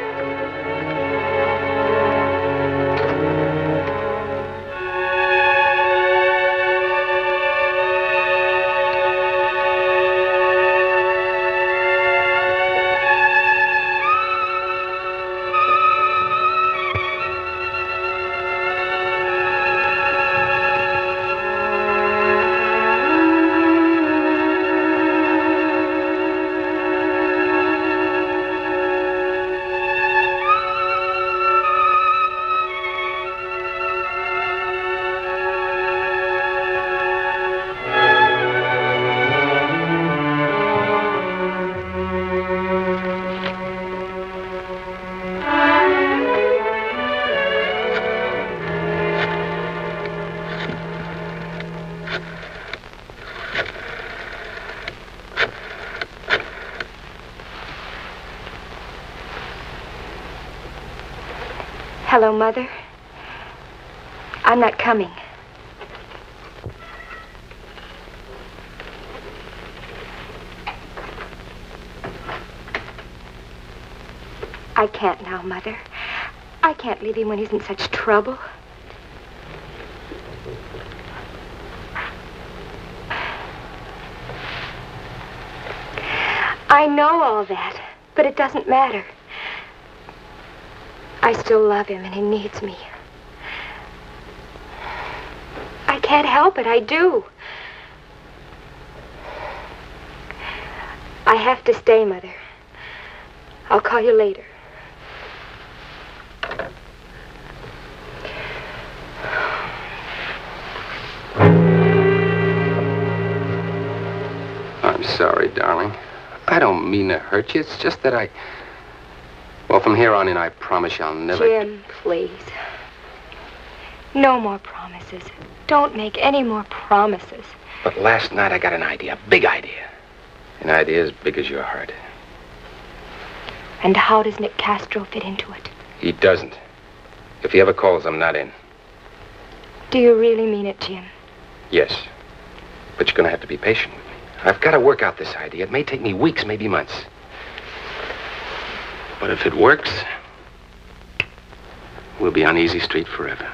Hello, Mother. I'm not coming. I can't now, Mother. I can't leave him when he's in such trouble. I know all that, but it doesn't matter. I still love him and he needs me. I can't help it. I do. I have to stay, Mother. I'll call you later. I'm sorry, darling. I don't mean to hurt you. It's just that I. From here on in, I promise you I'll never. Jim, please. No more promises. Don't make any more promises. But last night I got an idea, a big idea. An idea as big as your heart. And how does Nick Castro fit into it? He doesn't. If he ever calls, I'm not in. Do you really mean it, Jim? Yes. But you're going to have to be patient with me. I've got to work out this idea. It may take me weeks, maybe months. But if it works, we'll be on Easy Street forever.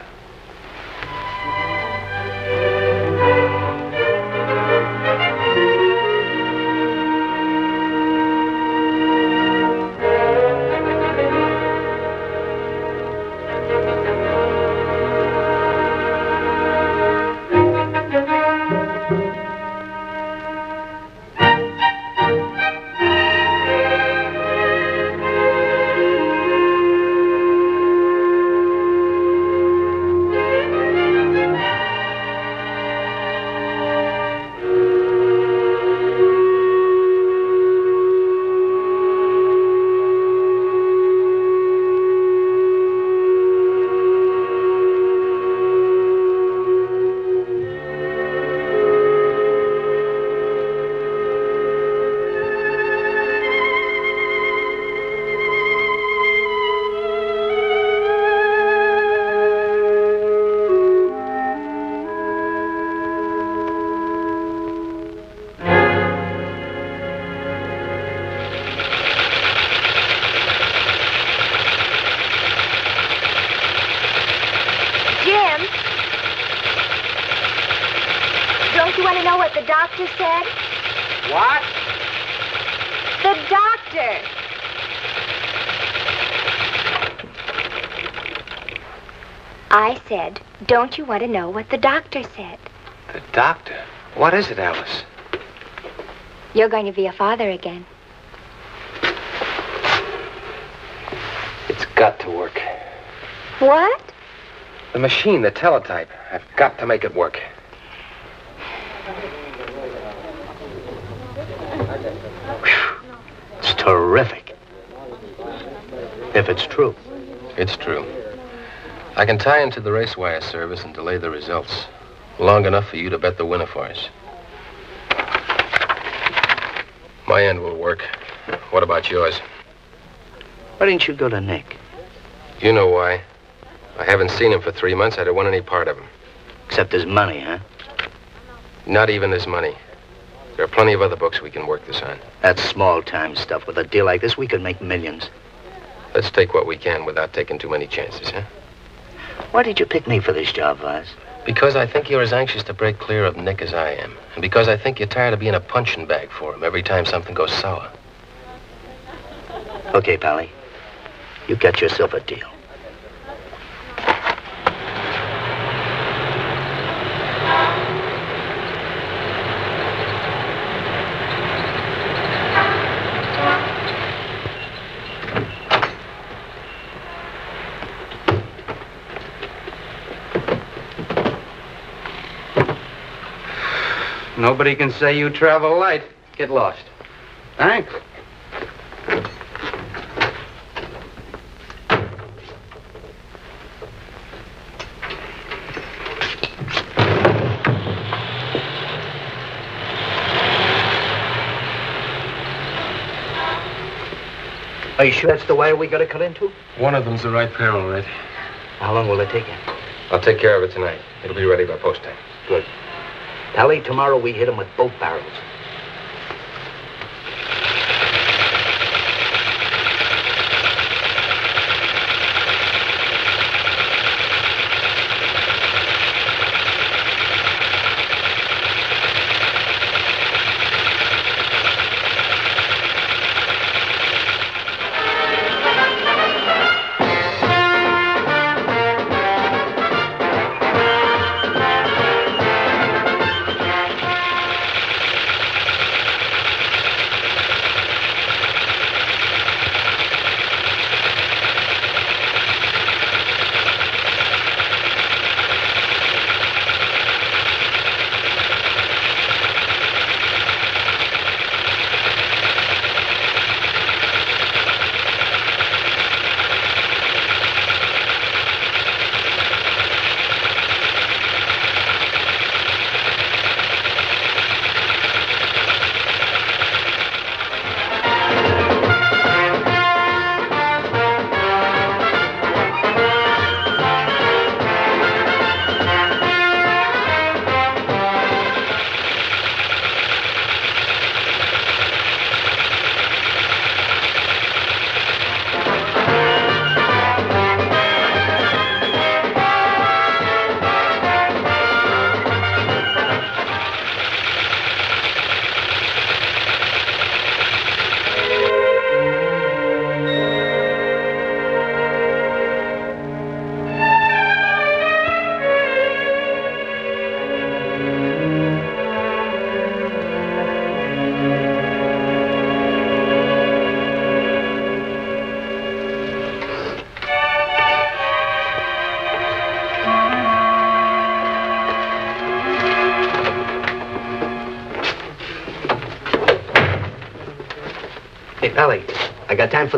Don't you want to know what the doctor said? The doctor? What is it, Alice? You're going to be a father again. It's got to work. What? The machine, the teletype. I've got to make it work. It's terrific. If it's true. It's true. I can tie into the race wire service and delay the results. Long enough for you to bet the winner for us. My end will work. What about yours? Why didn't you go to Nick? You know why. I haven't seen him for three months. I don't want any part of him. Except his money, huh? Not even his money. There are plenty of other books we can work this on. That's small time stuff. With a deal like this, we could make millions. Let's take what we can without taking too many chances, huh? Why did you pick me for this job, Vaus? Because I think you're as anxious to break clear of Nick as I am. And because I think you're tired of being a punching bag for him every time something goes sour. Okay, Pally. You got yourself a deal. Nobody can say you travel light. Get lost. Thanks. Are you sure that's the wire we gotta cut into? One of them's the right pair, all right. How long will it take you? I'll take care of it tonight. It'll be ready by post time. Good. Pally, tomorrow we hit him with both barrels.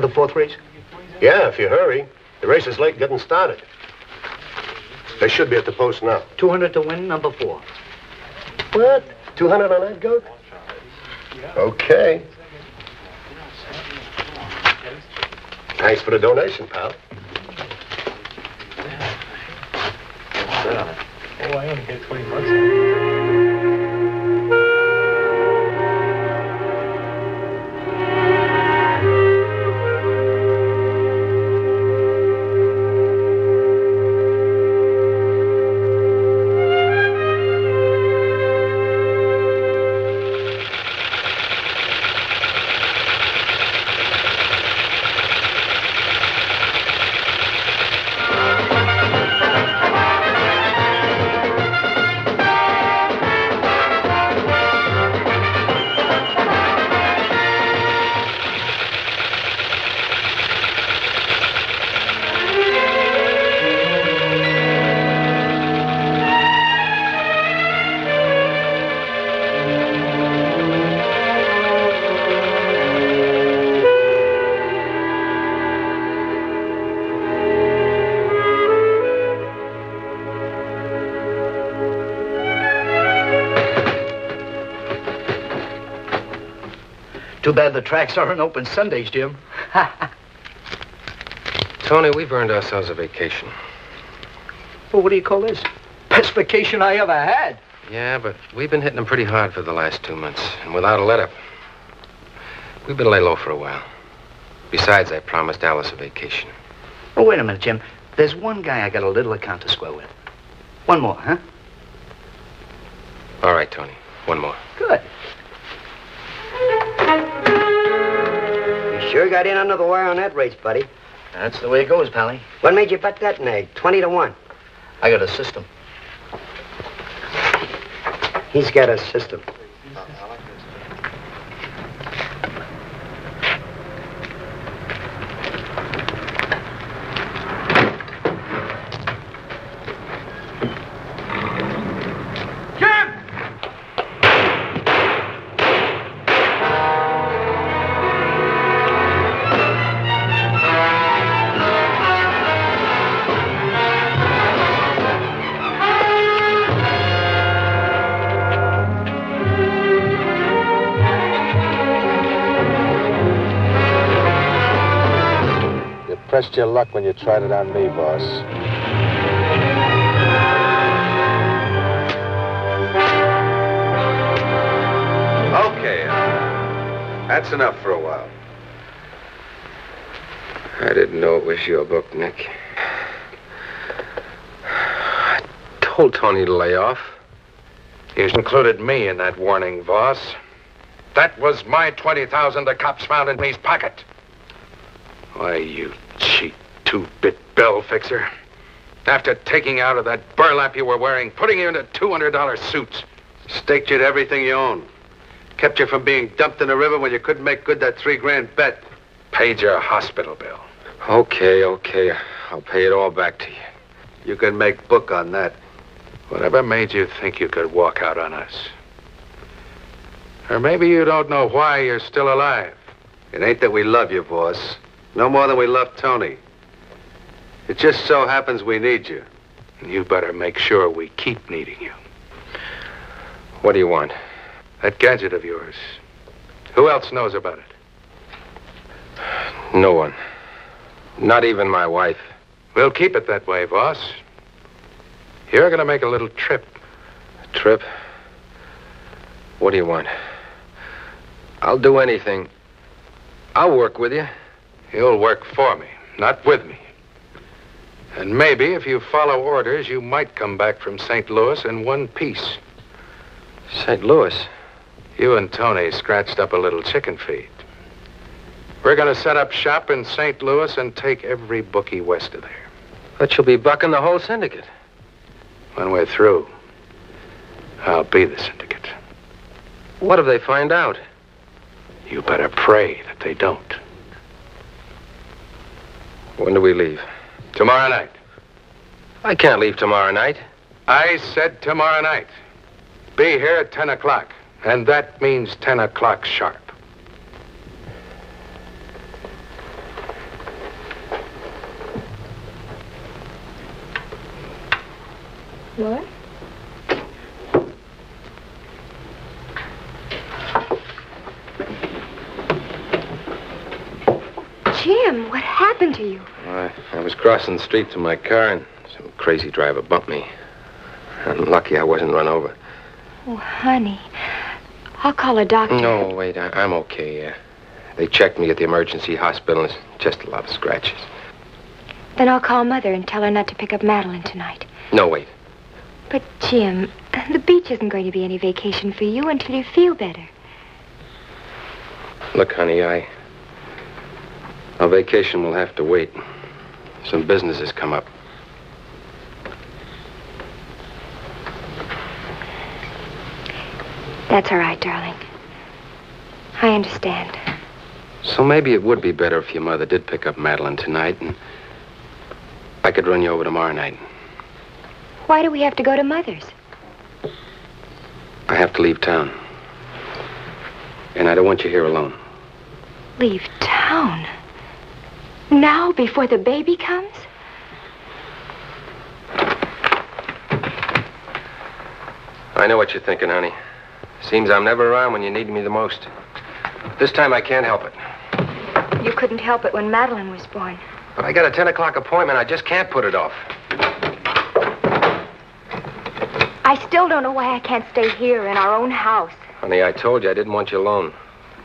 The fourth race? Yeah, if you hurry. The race is late getting started. They should be at the post now. 200 to win, number four. What? 200 on that goat? Okay. Thanks for the donation, pal. Oh, I only get 20 bucks. The tracks aren't open Sundays, Jim. Tony, we've earned ourselves a vacation. Well, what do you call this? Best vacation I ever had. Yeah, but we've been hitting them pretty hard for the last two months, and without a let-up. We better lay low for a while. Besides, I promised Alice a vacation. Oh, wait a minute, Jim. There's one guy I got a little account to square with. One more, huh? In under the wire on that race, buddy. That's the way it goes, Pally. What made you bet that nag? 20 to 1. I got a system. He's got a system. Pressed your luck when you tried it on me, boss. Okay. uh, That's enough for a while. I didn't know it was your book, Nick. I told Tony to lay off. You included me in that warning, boss. That was my 20,000 the cops found in me's pocket. Why, you cheap two-bit bell fixer. After taking out of that burlap you were wearing, putting you into $200 suits. Staked you to everything you own. Kept you from being dumped in the river when you couldn't make good that three grand bet. Paid your hospital bill. Okay, okay. I'll pay it all back to you. You can make book on that. Whatever made you think you could walk out on us? Or maybe you don't know why you're still alive. It ain't that we love you, boss. No more than we love Tony. It just so happens we need you. And you better make sure we keep needing you. What do you want? That gadget of yours. Who else knows about it? No one. Not even my wife. We'll keep it that way, boss. You're going to make a little trip. A trip? What do you want? I'll do anything. I'll work with you. You'll work for me, not with me. And maybe if you follow orders, you might come back from St. Louis in one piece. St. Louis? You and Tony scratched up a little chicken feed. We're going to set up shop in St. Louis and take every bookie west of there. But you'll be bucking the whole syndicate. When we're through, I'll be the syndicate. What if they find out? You better pray that they don't. When do we leave? Tomorrow night. I can't leave tomorrow night. I said tomorrow night. Be here at 10 o'clock, and that means 10 o'clock sharp. What? Was crossing the street to my car, and some crazy driver bumped me. I'm lucky I wasn't run over. Oh, honey. I'll call a doctor. No, wait, I, I'm okay. They checked me at the emergency hospital, it's just a lot of scratches. Then I'll call Mother and tell her not to pick up Madeline tonight. No, wait. But, Jim, the beach isn't going to be any vacation for you until you feel better. Look, honey, I. Our vacation will have to wait. Some business has come up. That's all right, darling. I understand. So maybe it would be better if your mother did pick up Madeline tonight, and I could run you over tomorrow night. Why do we have to go to Mother's? I have to leave town. And I don't want you here alone. Leave town? Now, before the baby comes? I know what you're thinking, honey. Seems I'm never around when you need me the most. This time I can't help it. You couldn't help it when Madeline was born. But I got a 10 o'clock appointment. I just can't put it off. I still don't know why I can't stay here in our own house. Honey, I told you I didn't want you alone.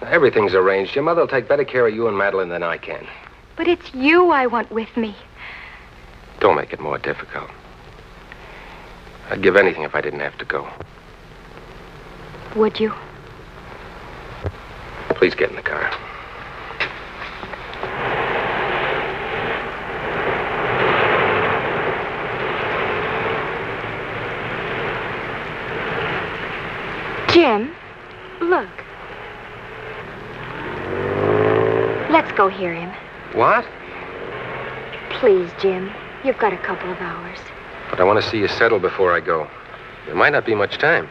Everything's arranged. Your mother will take better care of you and Madeline than I can. But it's you I want with me. Don't make it more difficult. I'd give anything if I didn't have to go. Would you? Please get in the car. Jim, look. Let's go hear him. What? Please, Jim. You've got a couple of hours. But I want to see you settle before I go. There might not be much time.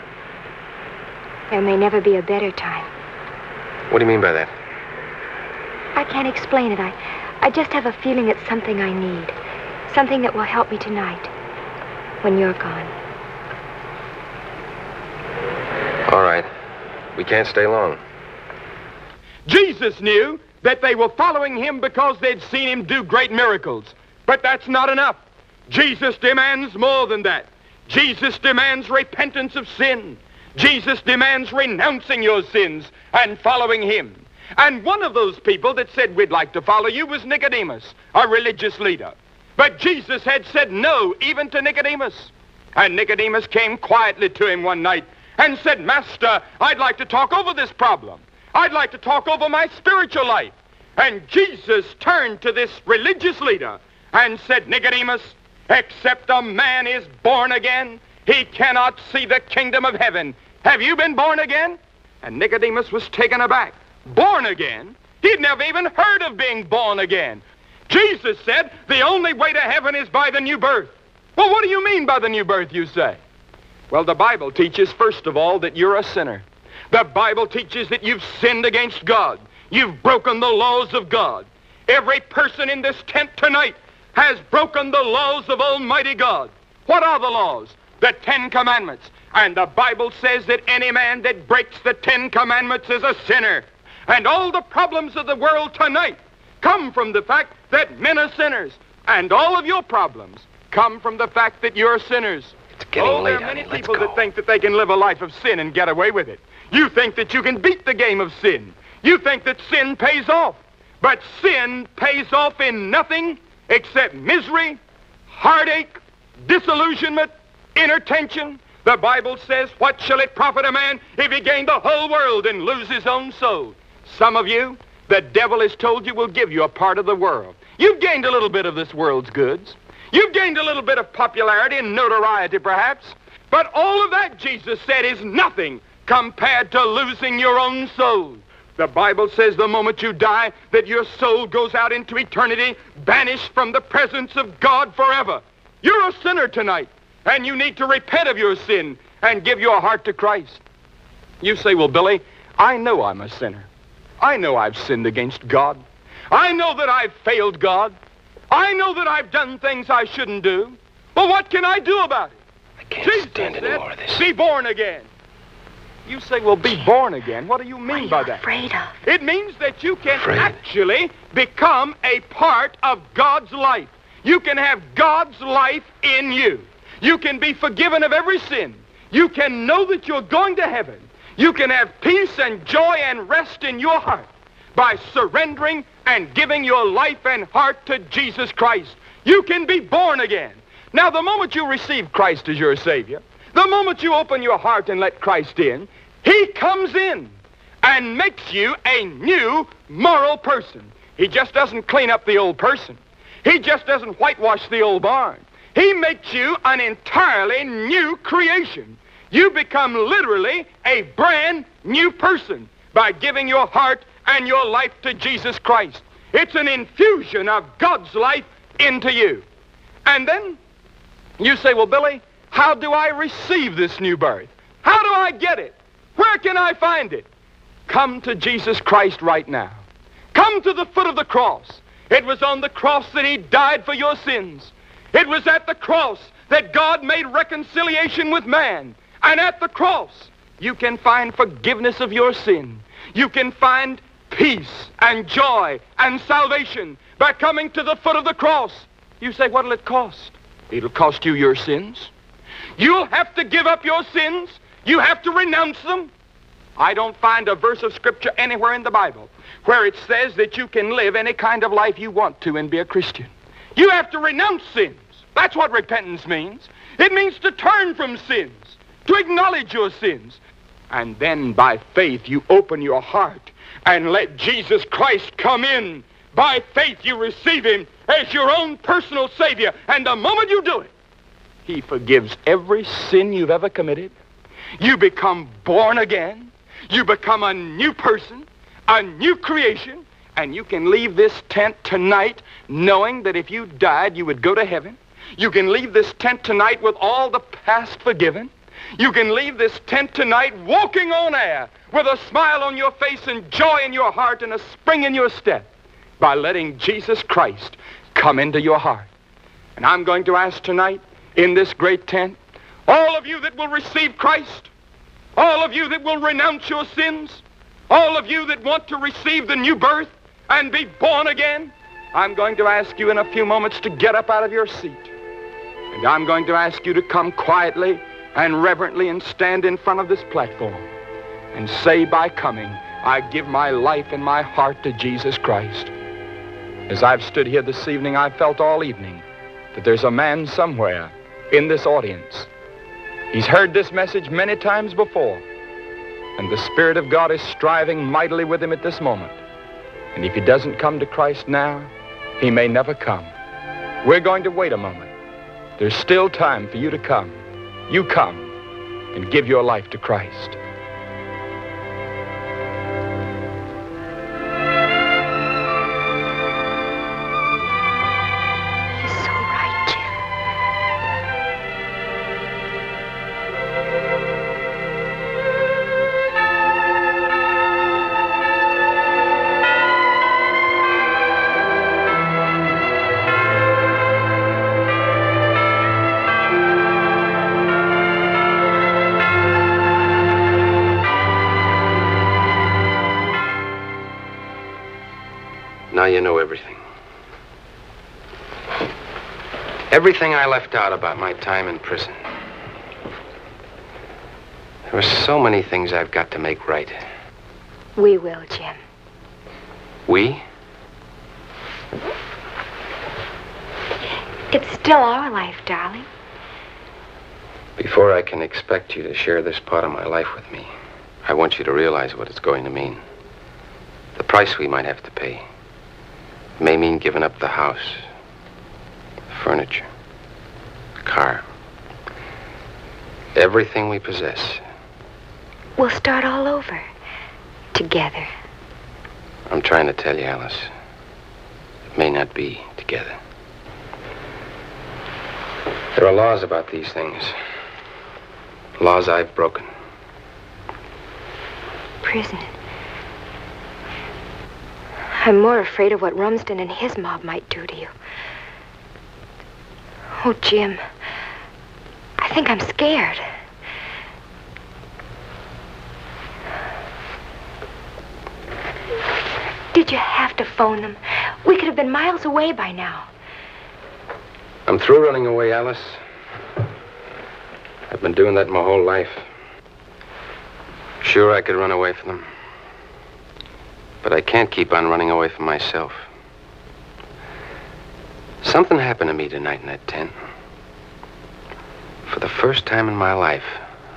There may never be a better time. What do you mean by that? I can't explain it. I, I just have a feeling it's something I need. Something that will help me tonight. When you're gone. All right. We can't stay long. Jesus knew that they were following him because they'd seen him do great miracles. But that's not enough. Jesus demands more than that. Jesus demands repentance of sin. Jesus demands renouncing your sins and following him. And one of those people that said, We'd like to follow you was Nicodemus, a religious leader. But Jesus had said no even to Nicodemus. And Nicodemus came quietly to him one night and said, Master, I'd like to talk over this problem. I'd like to talk over my spiritual life. And Jesus turned to this religious leader and said, Nicodemus, except a man is born again, he cannot see the kingdom of heaven. Have you been born again? And Nicodemus was taken aback. Born again? He'd never even heard of being born again. Jesus said the only way to heaven is by the new birth. Well, what do you mean by the new birth, you say? Well, the Bible teaches, first of all, that you're a sinner. The Bible teaches that you've sinned against God. You've broken the laws of God. Every person in this tent tonight has broken the laws of Almighty God. What are the laws? The Ten Commandments. And the Bible says that any man that breaks the Ten Commandments is a sinner. And all the problems of the world tonight come from the fact that men are sinners. And all of your problems come from the fact that you're sinners. It's getting oh, late, there are many honey. People that think that they can live a life of sin and get away with it. You think that you can beat the game of sin. You think that sin pays off. But sin pays off in nothing except misery, heartache, disillusionment, inattention. The Bible says, What shall it profit a man if he gain the whole world and lose his own soul? Some of you, the devil has told you will give you a part of the world. You've gained a little bit of this world's goods. You've gained a little bit of popularity and notoriety, perhaps. But all of that, Jesus said, is nothing compared to losing your own soul. The Bible says the moment you die, that your soul goes out into eternity, banished from the presence of God forever. You're a sinner tonight, and you need to repent of your sin and give your heart to Christ. You say, well, Billy, I know I'm a sinner. I know I've sinned against God. I know that I've failed God. I know that I've done things I shouldn't do. But what can I do about it? I Jesus stand any more of this. Be born again. You say, we'll be born again. What do you mean by that? Afraid of? It means that you can actually become a part of God's life. You can have God's life in you. You can be forgiven of every sin. You can know that you're going to heaven. You can have peace and joy and rest in your heart by surrendering and giving your life and heart to Jesus Christ. You can be born again. Now, the moment you receive Christ as your Savior, the moment you open your heart and let Christ in, He comes in and makes you a new moral person. He just doesn't clean up the old person. He just doesn't whitewash the old barn. He makes you an entirely new creation. You become literally a brand new person by giving your heart and your life to Jesus Christ. It's an infusion of God's life into you. And then you say, well, Billy, how do I receive this new birth? How do I get it? Where can I find it? Come to Jesus Christ right now. Come to the foot of the cross. It was on the cross that he died for your sins. It was at the cross that God made reconciliation with man. And at the cross, you can find forgiveness of your sin. You can find peace and joy and salvation by coming to the foot of the cross. You say, what'll it cost? It'll cost you your sins. You'll have to give up your sins. You have to renounce them. I don't find a verse of Scripture anywhere in the Bible where it says that you can live any kind of life you want to and be a Christian. You have to renounce sins. That's what repentance means. It means to turn from sins, to acknowledge your sins. And then by faith you open your heart and let Jesus Christ come in. By faith you receive him as your own personal Savior. And the moment you do it, he forgives every sin you've ever committed. You become born again. You become a new person, a new creation, and you can leave this tent tonight knowing that if you died, you would go to heaven. You can leave this tent tonight with all the past forgiven. You can leave this tent tonight walking on air with a smile on your face and joy in your heart and a spring in your step by letting Jesus Christ come into your heart. And I'm going to ask tonight in this great tent, all of you that will receive Christ, all of you that will renounce your sins, all of you that want to receive the new birth and be born again, I'm going to ask you in a few moments to get up out of your seat. And I'm going to ask you to come quietly and reverently and stand in front of this platform and say by coming, I give my life and my heart to Jesus Christ. As I've stood here this evening, I've felt all evening that there's a man somewhere in this audience. He's heard this message many times before, and the Spirit of God is striving mightily with him at this moment. And if he doesn't come to Christ now, he may never come. We're going to wait a moment. There's still time for you to come. You come and give your life to Christ. Everything I left out about my time in prison. There are so many things I've got to make right. We will, Jim. We? It's still our life, darling. Before I can expect you to share this part of my life with me, I want you to realize what it's going to mean. The price we might have to pay may mean giving up the house, the furniture, the car, everything we possess. We'll start all over. Together. I'm trying to tell you, Alice, it may not be together. There are laws about these things. Laws I've broken. Prison. I'm more afraid of what Rumsden and his mob might do to you. Oh, Jim. I think I'm scared. Did you have to phone them? We could have been miles away by now. I'm through running away, Alice. I've been doing that my whole life. Sure, I could run away from them. But I can't keep on running away from myself. Something happened to me tonight in that tent. For the first time in my life,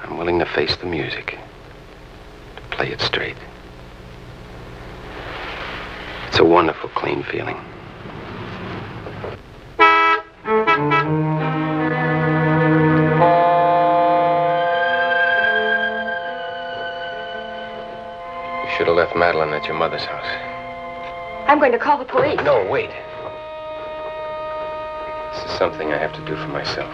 I'm willing to face the music. To play it straight. It's a wonderful, clean feeling. You should have left Madeline at your mother's house. I'm going to call the police. No, wait. Something I have to do for myself.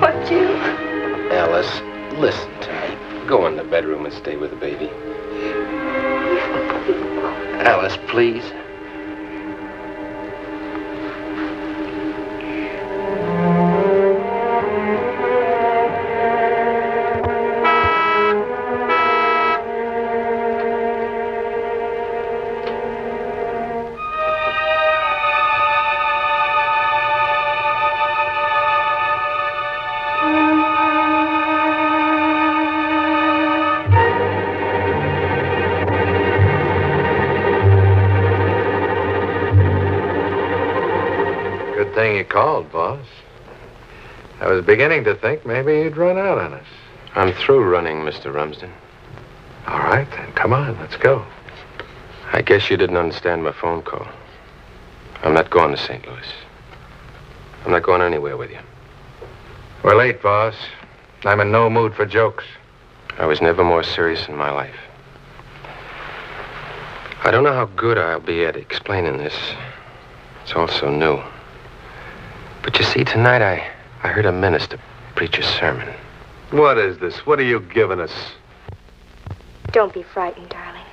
What, you? Alice, listen to me. Go in the bedroom and stay with the baby. Alice, please. Was beginning to think maybe you'd run out on us. I'm through running, Mr. Rumsden. All right, then come on, let's go. I guess you didn't understand my phone call. I'm not going to St. Louis. I'm not going anywhere with you. We're late, boss. I'm in no mood for jokes. I was never more serious in my life. I don't know how good I'll be at explaining this. It's all so new. But you see, tonight I, I heard a minister preach a sermon. What is this? What are you giving us? Don't be frightened, darling.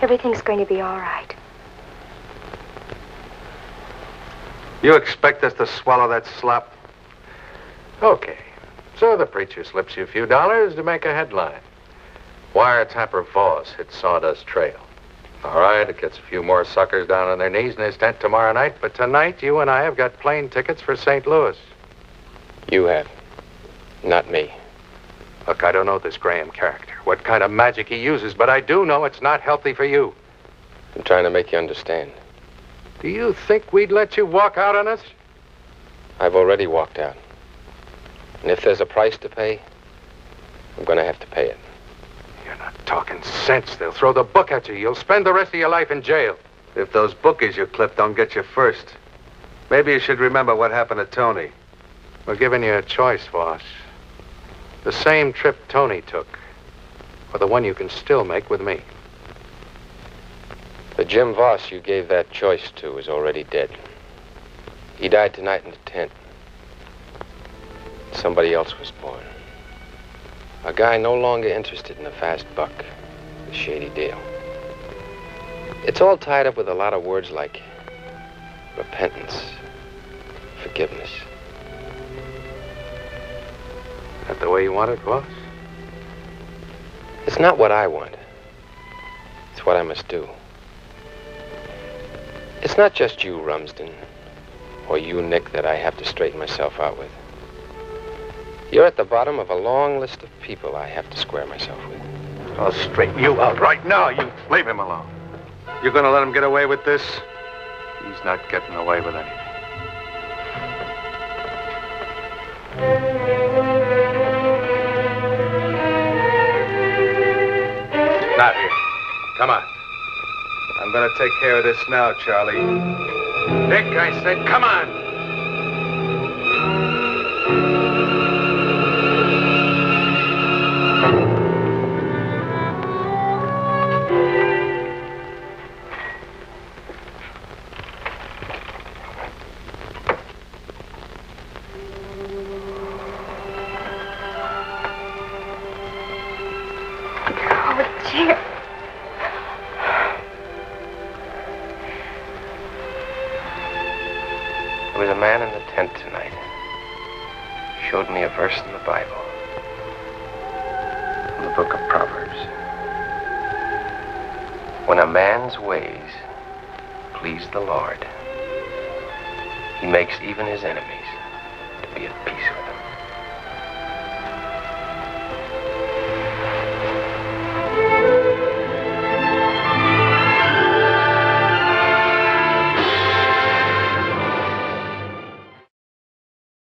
Everything's going to be all right. You expect us to swallow that slop? Okay. So the preacher slips you a few dollars to make a headline. Wiretapper Vaus hit Sawdust Trail. All right, it gets a few more suckers down on their knees in his tent tomorrow night, but tonight you and I have got plane tickets for St. Louis. You have. Not me. Look, I don't know this Graham character, what kind of magic he uses, but I do know it's not healthy for you. I'm trying to make you understand. Do you think we'd let you walk out on us? I've already walked out. And if there's a price to pay, I'm going to have to pay it. You're not talking sense. They'll throw the book at you. You'll spend the rest of your life in jail. If those bookies you clipped don't get you first, maybe you should remember what happened to Tony. We're giving you a choice, boss. The same trip Tony took, or the one you can still make with me. The Jim Vaus you gave that choice to is already dead. He died tonight in the tent. Somebody else was born. A guy no longer interested in a fast buck, the shady deal. It's all tied up with a lot of words like repentance, forgiveness. That the way you want it, boss? It's not what I want. It's what I must do. It's not just you, Rumsden, or you, Nick, that I have to straighten myself out with. You're at the bottom of a long list of people I have to square myself with. I'll straighten you out right now. You leave him alone. You're gonna let him get away with this? He's not getting away with anything. Not here. Come on. I'm gonna take care of this now, Charlie. Nick, I said, come on.